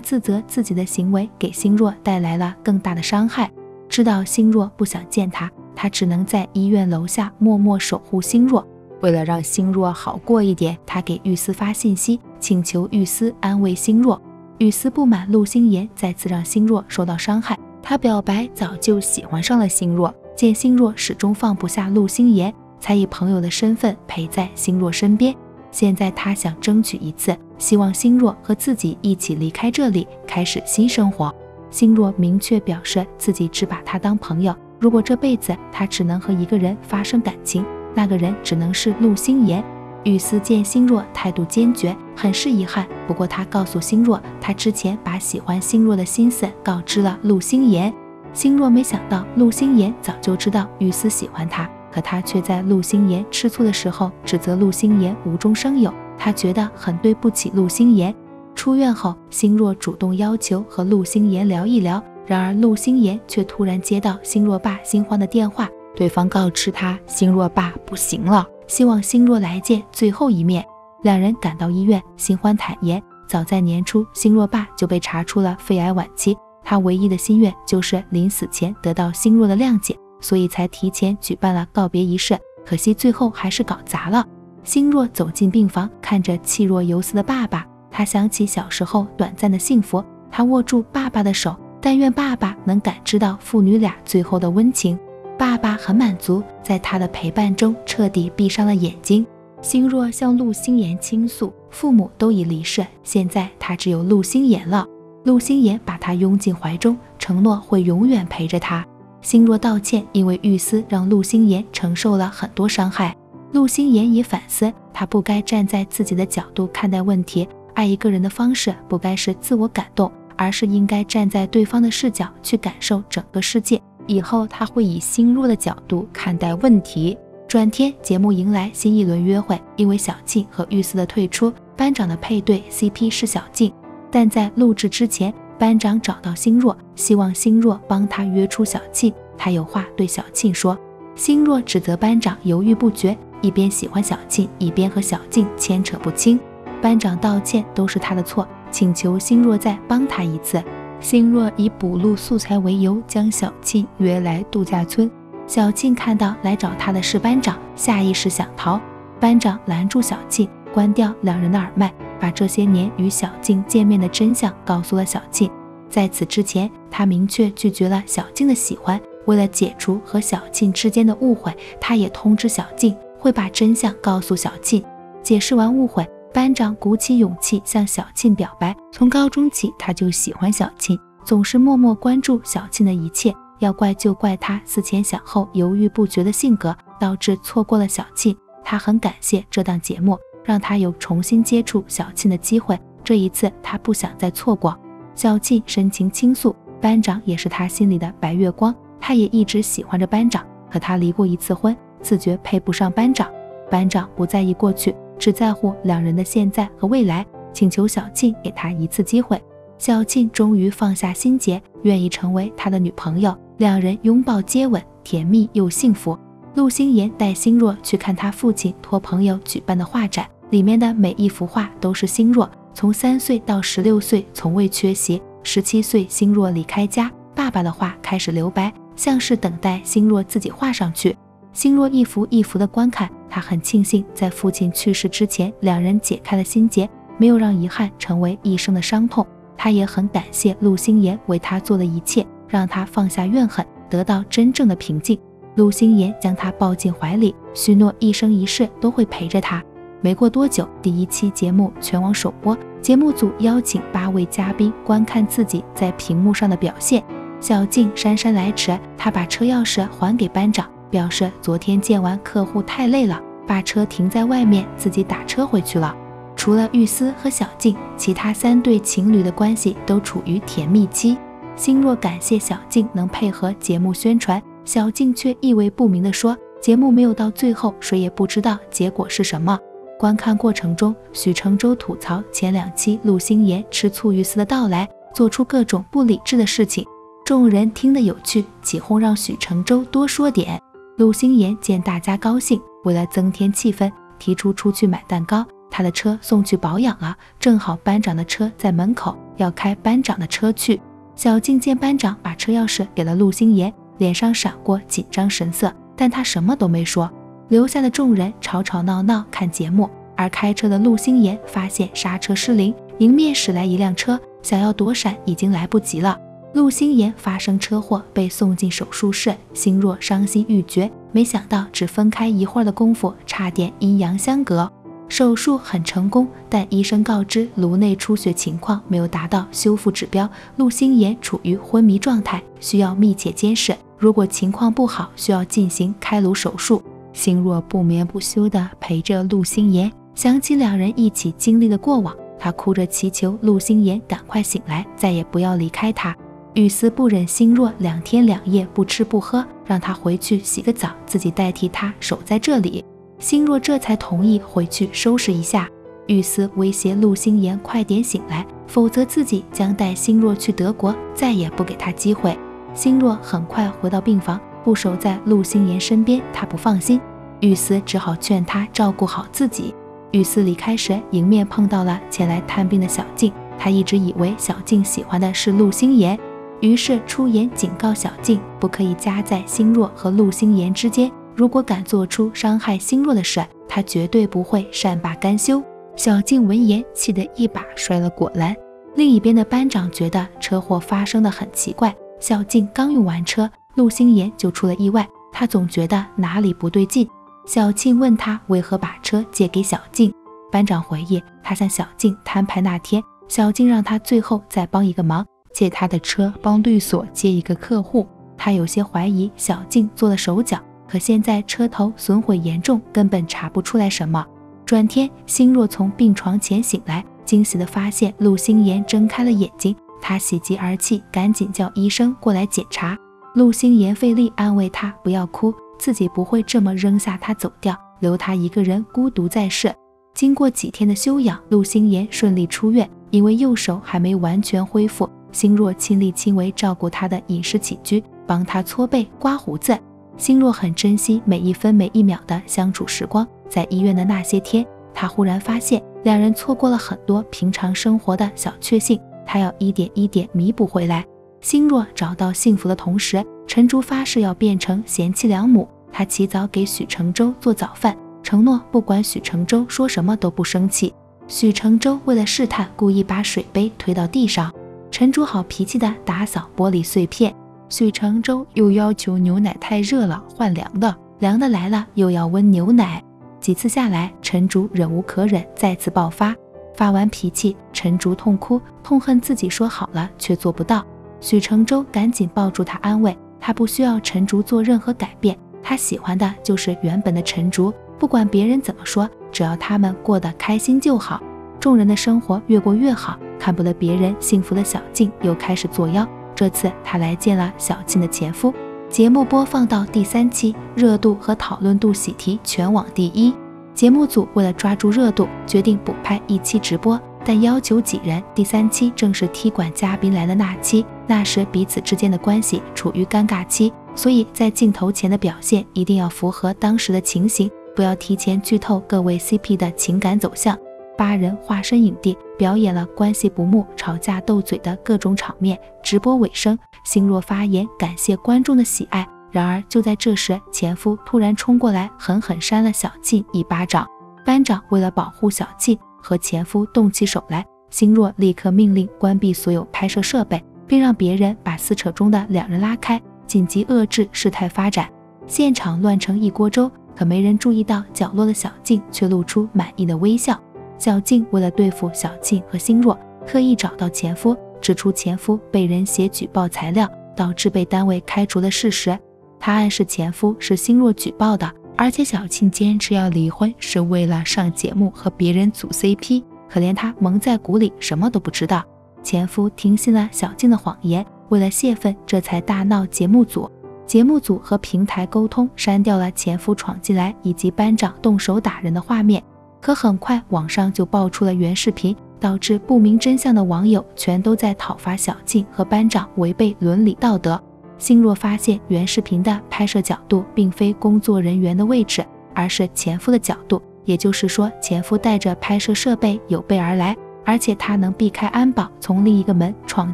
自责自己的行为给心若带来了更大的伤害，知道心若不想见他。他只能在医院楼下默默守护星若。为了让星若好过一点，他给玉思发信息，请求玉思安慰星若。玉思不满陆星言再次让星若受到伤害，他表白早就喜欢上了星若。见星若始终放不下陆星言，才以朋友的身份陪在星若身边。现在他想争取一次，希望心若和自己一起离开这里，开始新生活。心若明确表示自己只把他当朋友。如果这辈子他只能和一个人发生感情，那个人只能是陆星言。雨思见心若态度坚决，很是遗憾。不过他告诉心若，他之前把喜欢心若的心思告知了陆星言。心若没想到陆星言早就知道雨思喜欢他，可他却在陆星言吃醋的时候指责陆星言无中生有，他觉得很对不起陆星言。出院后，星若主动要求和陆星言聊一聊。然而陆星言却突然接到星若爸新欢的电话，对方告知他星若爸不行了，希望星若来见最后一面。两人赶到医院，新欢坦言，早在年初星若爸就被查出了肺癌晚期，他唯一的心愿就是临死前得到星若的谅解，所以才提前举办了告别仪式。可惜最后还是搞砸了。星若走进病房，看着气若游丝的爸爸，他想起小时候短暂的幸福。他握住爸爸的手，但愿爸爸能感知到父女俩最后的温情。爸爸很满足，在他的陪伴中彻底闭上了眼睛。星若向陆星言倾诉，父母都已离世，现在他只有陆星言了。陆星言把他拥进怀中，承诺会永远陪着他。心若道歉，因为玉思让陆星言承受了很多伤害。陆星言也反思，他不该站在自己的角度看待问题，爱一个人的方式不该是自我感动，而是应该站在对方的视角去感受整个世界。以后他会以心若的角度看待问题。转天，节目迎来新一轮约会，因为小静和玉思的退出，班长的配对 CP 是小静。但在录制之前，班长找到心若，希望心若帮他约出小庆。他有话对小庆说。心若指责班长犹豫不决，一边喜欢小庆，一边和小庆牵扯不清。班长道歉都是他的错，请求心若再帮他一次。心若以补录素材为由，将小庆约来度假村。小庆看到来找他的是班长，下意识想逃。班长拦住小庆，关掉两人的耳麦。把这些年与小静见面的真相告诉了小静。在此之前，他明确拒绝了小静的喜欢。为了解除和小静之间的误会，他也通知小静会把真相告诉小静。解释完误会，班长鼓起勇气向小静表白。从高中起，他就喜欢小静，总是默默关注小静的一切。要怪就怪他思前想后、犹豫不决的性格，导致错过了小静。他很感谢这档节目。让他有重新接触小庆的机会，这一次他不想再错过。小庆深情倾诉，班长也是他心里的白月光，他也一直喜欢着班长，可他离过一次婚，自觉配不上班长。班长不在意过去，只在乎两人的现在和未来，请求小庆给他一次机会。小庆终于放下心结，愿意成为他的女朋友，两人拥抱接吻，甜蜜又幸福。陆星言带星若去看他父亲托朋友举办的画展，里面的每一幅画都是星若从三岁到十六岁从未缺席。十七岁，星若离开家，爸爸的画开始留白，像是等待星若自己画上去。星若一幅一幅的观看，他很庆幸在父亲去世之前，两人解开了心结，没有让遗憾成为一生的伤痛。他也很感谢陆星言为他做的一切，让他放下怨恨，得到真正的平静。陆星言将他抱进怀里，许诺一生一世都会陪着他。没过多久，第一期节目全网首播，节目组邀请八位嘉宾观看自己在屏幕上的表现。小静姗姗来迟，她把车钥匙还给班长，表示昨天见完客户太累了，把车停在外面，自己打车回去了。除了玉思和小静，其他三对情侣的关系都处于甜蜜期。星若感谢小静能配合节目宣传。小静却意味不明地说：“节目没有到最后，谁也不知道结果是什么。”观看过程中，许承洲吐槽前两期陆星言吃醋于斯的到来，做出各种不理智的事情。众人听得有趣，起哄让许承洲多说点。陆星言见大家高兴，为了增添气氛，提出出去买蛋糕，他的车送去保养了。正好班长的车在门口，要开班长的车去。小静见班长把车钥匙给了陆星言。脸上闪过紧张神色，但他什么都没说。留下的众人吵吵闹闹看节目，而开车的陆星言发现刹车失灵，迎面驶来一辆车，想要躲闪已经来不及了。陆星言发生车祸被送进手术室，心若伤心欲绝。没想到只分开一会儿的功夫，差点阴阳相隔。手术很成功，但医生告知颅内出血情况没有达到修复指标，陆星言处于昏迷状态，需要密切监视。如果情况不好，需要进行开颅手术。心若不眠不休地陪着陆星言，想起两人一起经历的过往，他哭着祈求陆星言赶快醒来，再也不要离开他。雨思不忍心若两天两夜不吃不喝，让他回去洗个澡，自己代替他守在这里。心若这才同意回去收拾一下。雨思威胁陆星言快点醒来，否则自己将带心若去德国，再也不给他机会。星若很快回到病房，不守在陆星言身边，他不放心。玉思只好劝他照顾好自己。玉思离开时，迎面碰到了前来探病的小静。他一直以为小静喜欢的是陆星言，于是出言警告小静，不可以夹在星若和陆星言之间。如果敢做出伤害心若的事，他绝对不会善罢甘休。小静闻言，气得一把摔了果篮。另一边的班长觉得车祸发生的很奇怪，小静刚用完车，陆星言就出了意外，他总觉得哪里不对劲。小庆问他为何把车借给小静，班长回忆，他向小静摊牌那天，小静让他最后再帮一个忙，借他的车帮律所接一个客户。他有些怀疑小静做了手脚，可现在车头损毁严重，根本查不出来什么。转天，心若从病床前醒来。惊喜地发现陆星言睁开了眼睛，他喜极而泣，赶紧叫医生过来检查。陆星言费力安慰他不要哭，自己不会这么扔下他走掉，留他一个人孤独在世。经过几天的休养，陆星言顺利出院。因为右手还没完全恢复，星若亲力亲为照顾他的饮食起居，帮他搓背、刮胡子。星若很珍惜每一分每一秒的相处时光。在医院的那些天，他忽然发现。两人错过了很多平常生活的小确幸，他要一点一点弥补回来。心若找到幸福的同时，陈竹发誓要变成贤妻良母。他起早给许承洲做早饭，承诺不管许承洲说什么都不生气。许承洲为了试探，故意把水杯推到地上。陈竹好脾气的打扫玻璃碎片。许承洲又要求牛奶太热了，换凉的；凉的来了，又要温牛奶。几次下来，陈竹忍无可忍，再次爆发。发完脾气，陈竹痛哭，痛恨自己说好了却做不到。许承洲赶紧抱住他安慰，他不需要陈竹做任何改变，他喜欢的就是原本的陈竹，不管别人怎么说，只要他们过得开心就好。众人的生活越过越好，看不得别人幸福的小静又开始作妖。这次他来见了小静的前夫。节目播放到第三期，热度和讨论度喜提全网第一。节目组为了抓住热度，决定补拍一期直播，但要求几人。第三期正是踢馆嘉宾来的那期，那时彼此之间的关系处于尴尬期，所以在镜头前的表现一定要符合当时的情形，不要提前剧透各位 CP 的情感走向。八人化身影帝，表演了关系不睦、吵架斗嘴的各种场面。直播尾声，星若发言感谢观众的喜爱。然而就在这时，前夫突然冲过来，狠狠扇了小静一巴掌。班长为了保护小静，和前夫动起手来。星若立刻命令关闭所有拍摄设备，并让别人把撕扯中的两人拉开，紧急遏制事态发展。现场乱成一锅粥，可没人注意到角落的小静却露出满意的微笑。小静为了对付小静和心若，特意找到前夫，指出前夫被人写举报材料，导致被单位开除的事实。他暗示前夫是心若举报的，而且小静坚持要离婚是为了上节目和别人组 CP。可怜他蒙在鼓里，什么都不知道。前夫听信了小静的谎言，为了泄愤，这才大闹节目组。节目组和平台沟通，删掉了前夫闯进来以及班长动手打人的画面。可很快，网上就爆出了原视频，导致不明真相的网友全都在讨伐小静和班长违背伦理道德。心若发现原视频的拍摄角度并非工作人员的位置，而是前夫的角度，也就是说，前夫带着拍摄设备有备而来，而且他能避开安保，从另一个门闯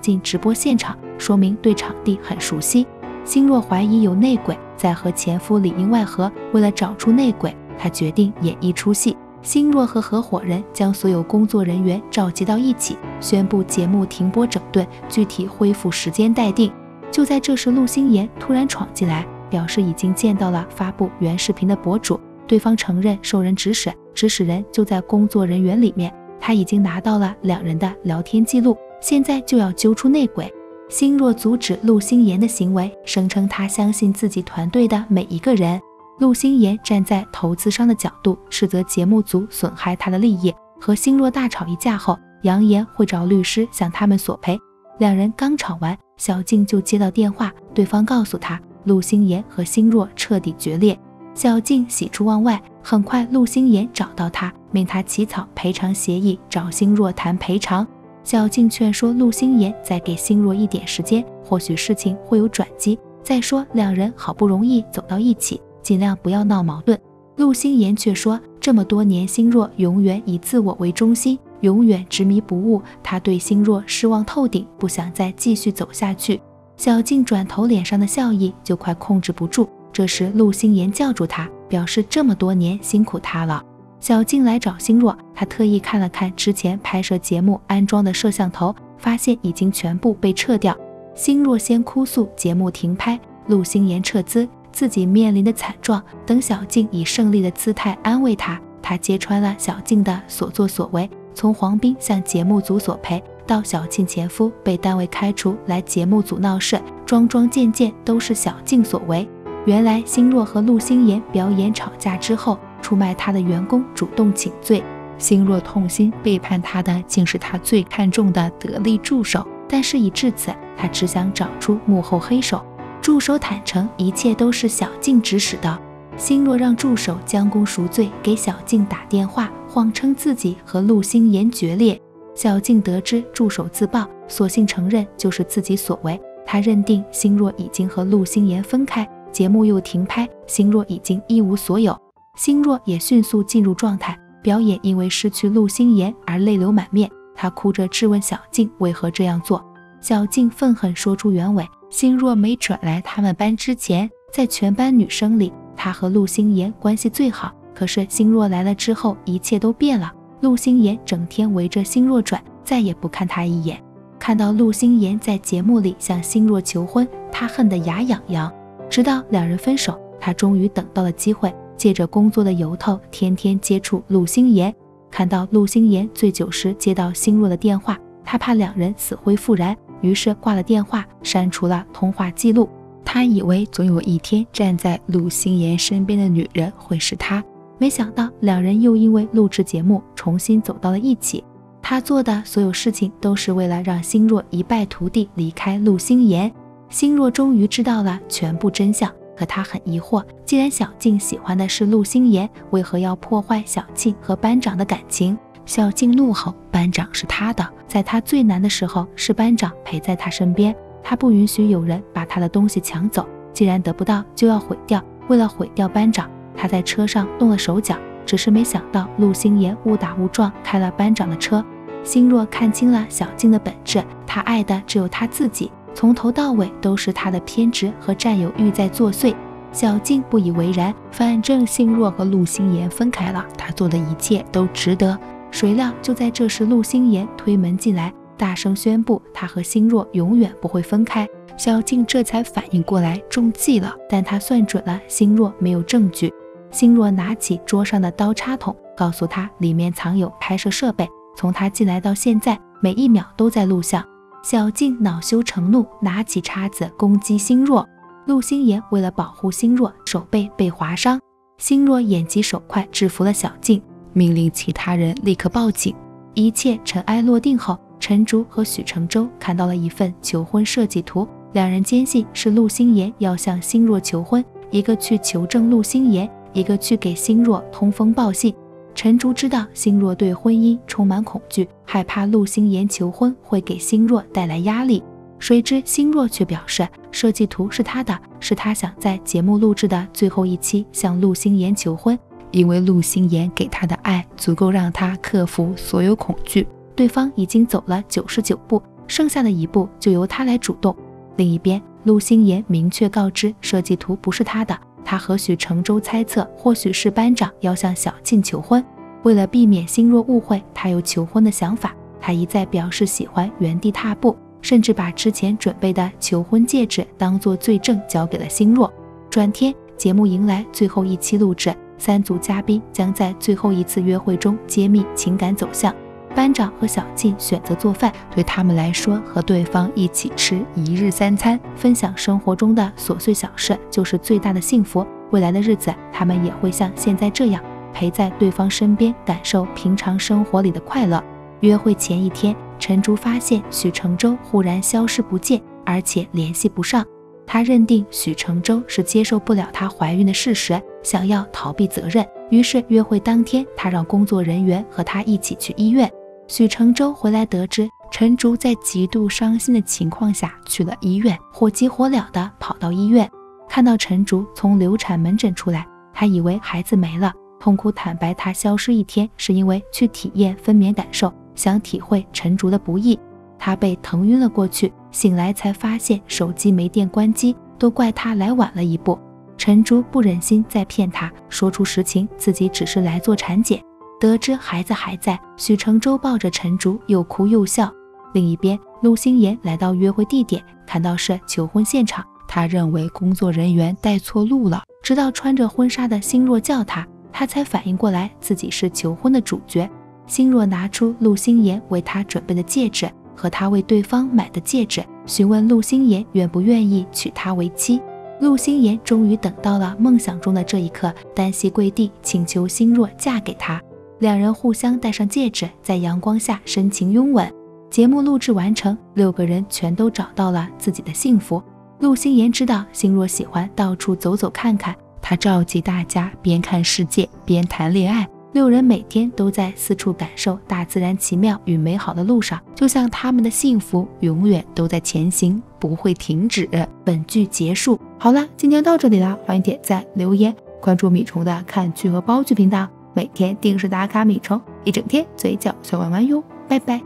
进直播现场，说明对场地很熟悉。心若怀疑有内鬼在和前夫里应外合，为了找出内鬼，他决定演一出戏。心若和合伙人将所有工作人员召集到一起，宣布节目停播整顿，具体恢复时间待定。就在这时，陆星言突然闯进来，表示已经见到了发布原视频的博主，对方承认受人指使，指使人就在工作人员里面，他已经拿到了两人的聊天记录，现在就要揪出内鬼。星若阻止陆星言的行为，声称他相信自己团队的每一个人。陆星言站在投资商的角度，斥责节目组损害他的利益，和星若大吵一架后，扬言会找律师向他们索赔。两人刚吵完，小静就接到电话，对方告诉她陆星言和星若彻底决裂。小静喜出望外，很快陆星言找到他，命他起草赔偿协议，找星若谈赔偿。小静劝说陆星言再给星若一点时间，或许事情会有转机。再说两人好不容易走到一起。尽量不要闹矛盾。陆星言却说，这么多年，星若永远以自我为中心，永远执迷不悟。他对心若失望透顶，不想再继续走下去。小静转头，脸上的笑意就快控制不住，这时陆星妍叫住他，表示这么多年辛苦他了。小静来找心若，他特意看了看之前拍摄节目安装的摄像头，发现已经全部被撤掉。心若先哭诉节目停拍，陆星妍撤资，自己面临的惨状。等小静以胜利的姿态安慰他，他揭穿了小静的所作所为，从黄斌向节目组索赔，到小庆前夫被单位开除来节目组闹事，桩桩件件都是小静所为。原来心若和陆星妍表演吵架之后，出卖他的员工主动请罪，心若痛心，背叛他的竟是他最看重的得力助手。但事已至此，他只想找出幕后黑手。助手坦诚，一切都是小静指使的。心若让助手将功赎罪，给小静打电话，谎称自己和陆星妍决裂。小静得知助手自曝，索性承认就是自己所为。他认定心若已经和陆星妍分开。节目又停拍，心若已经一无所有，心若也迅速进入状态。表演因为失去陆星妍而泪流满面，她哭着质问小静为何这样做。小静愤恨说出原委：心若没转来他们班之前，在全班女生里，他和陆星妍关系最好。可是星若来了之后，一切都变了。陆星妍整天围着星若转，再也不看他一眼。看到陆星妍在节目里向星若求婚，她恨得牙痒痒。直到两人分手，他终于等到了机会，借着工作的由头，天天接触陆星妍。看到陆星妍醉酒时接到星若的电话，他怕两人死灰复燃，于是挂了电话，删除了通话记录。他以为总有一天站在陆星妍身边的女人会是他，没想到两人又因为录制节目重新走到了一起。他做的所有事情都是为了让星若一败涂地，离开陆星妍。星若终于知道了全部真相，可他很疑惑，既然小静喜欢的是陆星妍，为何要破坏小静和班长的感情？小静怒吼：“班长是他的，在他最难的时候，是班长陪在他身边，他不允许有人把他的东西抢走，既然得不到，就要毁掉。为了毁掉班长，他在车上动了手脚，只是没想到陆星妍误打误撞开了班长的车。星若看清了小静的本质，他爱的只有他自己。”从头到尾都是他的偏执和占有欲在作祟。小静不以为然，反正星若和陆星妍分开了，他做的一切都值得。谁料就在这时，陆星妍推门进来，大声宣布他和心若永远不会分开。小静这才反应过来中计了，但他算准了心若没有证据。心若拿起桌上的刀叉筒，告诉他里面藏有拍摄设备，从他进来到现在，每一秒都在录像。小静恼羞成怒，拿起叉子攻击心若。陆星妍为了保护心若，手背被划伤。心若眼疾手快制服了小静，命令其他人立刻报警。一切尘埃落定后，陈竹和许承洲看到了一份求婚设计图，两人坚信是陆星妍要向星若求婚，一个去求证陆星妍，一个去给星若通风报信。陈竹知道星若对婚姻充满恐惧，害怕陆星妍求婚会给星若带来压力。谁知星若却表示，设计图是他的，是他想在节目录制的最后一期向陆星妍求婚，因为陆星妍给他的爱足够让他克服所有恐惧。对方已经走了九十九步，剩下的一步就由他来主动。另一边，陆星妍明确告知设计图不是他的。他和许承洲猜测，或许是班长要向小静求婚。为了避免心若误会他有求婚的想法，他一再表示喜欢原地踏步，甚至把之前准备的求婚戒指当做罪证交给了心若。转天，节目迎来最后一期录制，三组嘉宾将在最后一次约会中揭秘情感走向。班长和小静选择做饭，对他们来说，和对方一起吃一日三餐，分享生活中的琐碎小事，就是最大的幸福。未来的日子，他们也会像现在这样陪在对方身边，感受平常生活里的快乐。约会前一天，陈竹发现许承洲忽然消失不见，而且联系不上。他认定许承洲是接受不了她怀孕的事实，想要逃避责任。于是约会当天，他让工作人员和他一起去医院。许承洲回来得知陈竹在极度伤心的情况下去了医院，火急火燎地跑到医院，看到陈竹从流产门诊出来，他以为孩子没了，痛哭坦白，他消失一天是因为去体验分娩感受，想体会陈竹的不易。他被疼晕了过去，醒来才发现手机没电关机，都怪他来晚了一步。陈竹不忍心再骗他，说出实情，自己只是来做产检。得知孩子还在，许承洲抱着陈竹又哭又笑。另一边，陆星言来到约会地点，看到是求婚现场，他认为工作人员带错路了。直到穿着婚纱的星若叫他，他才反应过来自己是求婚的主角。星若拿出陆星言为他准备的戒指和他为对方买的戒指，询问陆星言愿不愿意娶她为妻。陆星言终于等到了梦想中的这一刻，单膝跪地请求星若嫁给他。两人互相戴上戒指，在阳光下深情拥吻。节目录制完成，六个人全都找到了自己的幸福。陆星言知道星若喜欢到处走走看看，他召集大家边看世界边谈恋爱。六人每天都在四处感受大自然奇妙与美好的路上，就像他们的幸福永远都在前行，不会停止。本剧结束，好了，今天到这里了，欢迎点赞、留言、关注米虫的看剧和煲剧频道。每天定时打卡米虫，一整天嘴角笑弯弯哟，拜拜。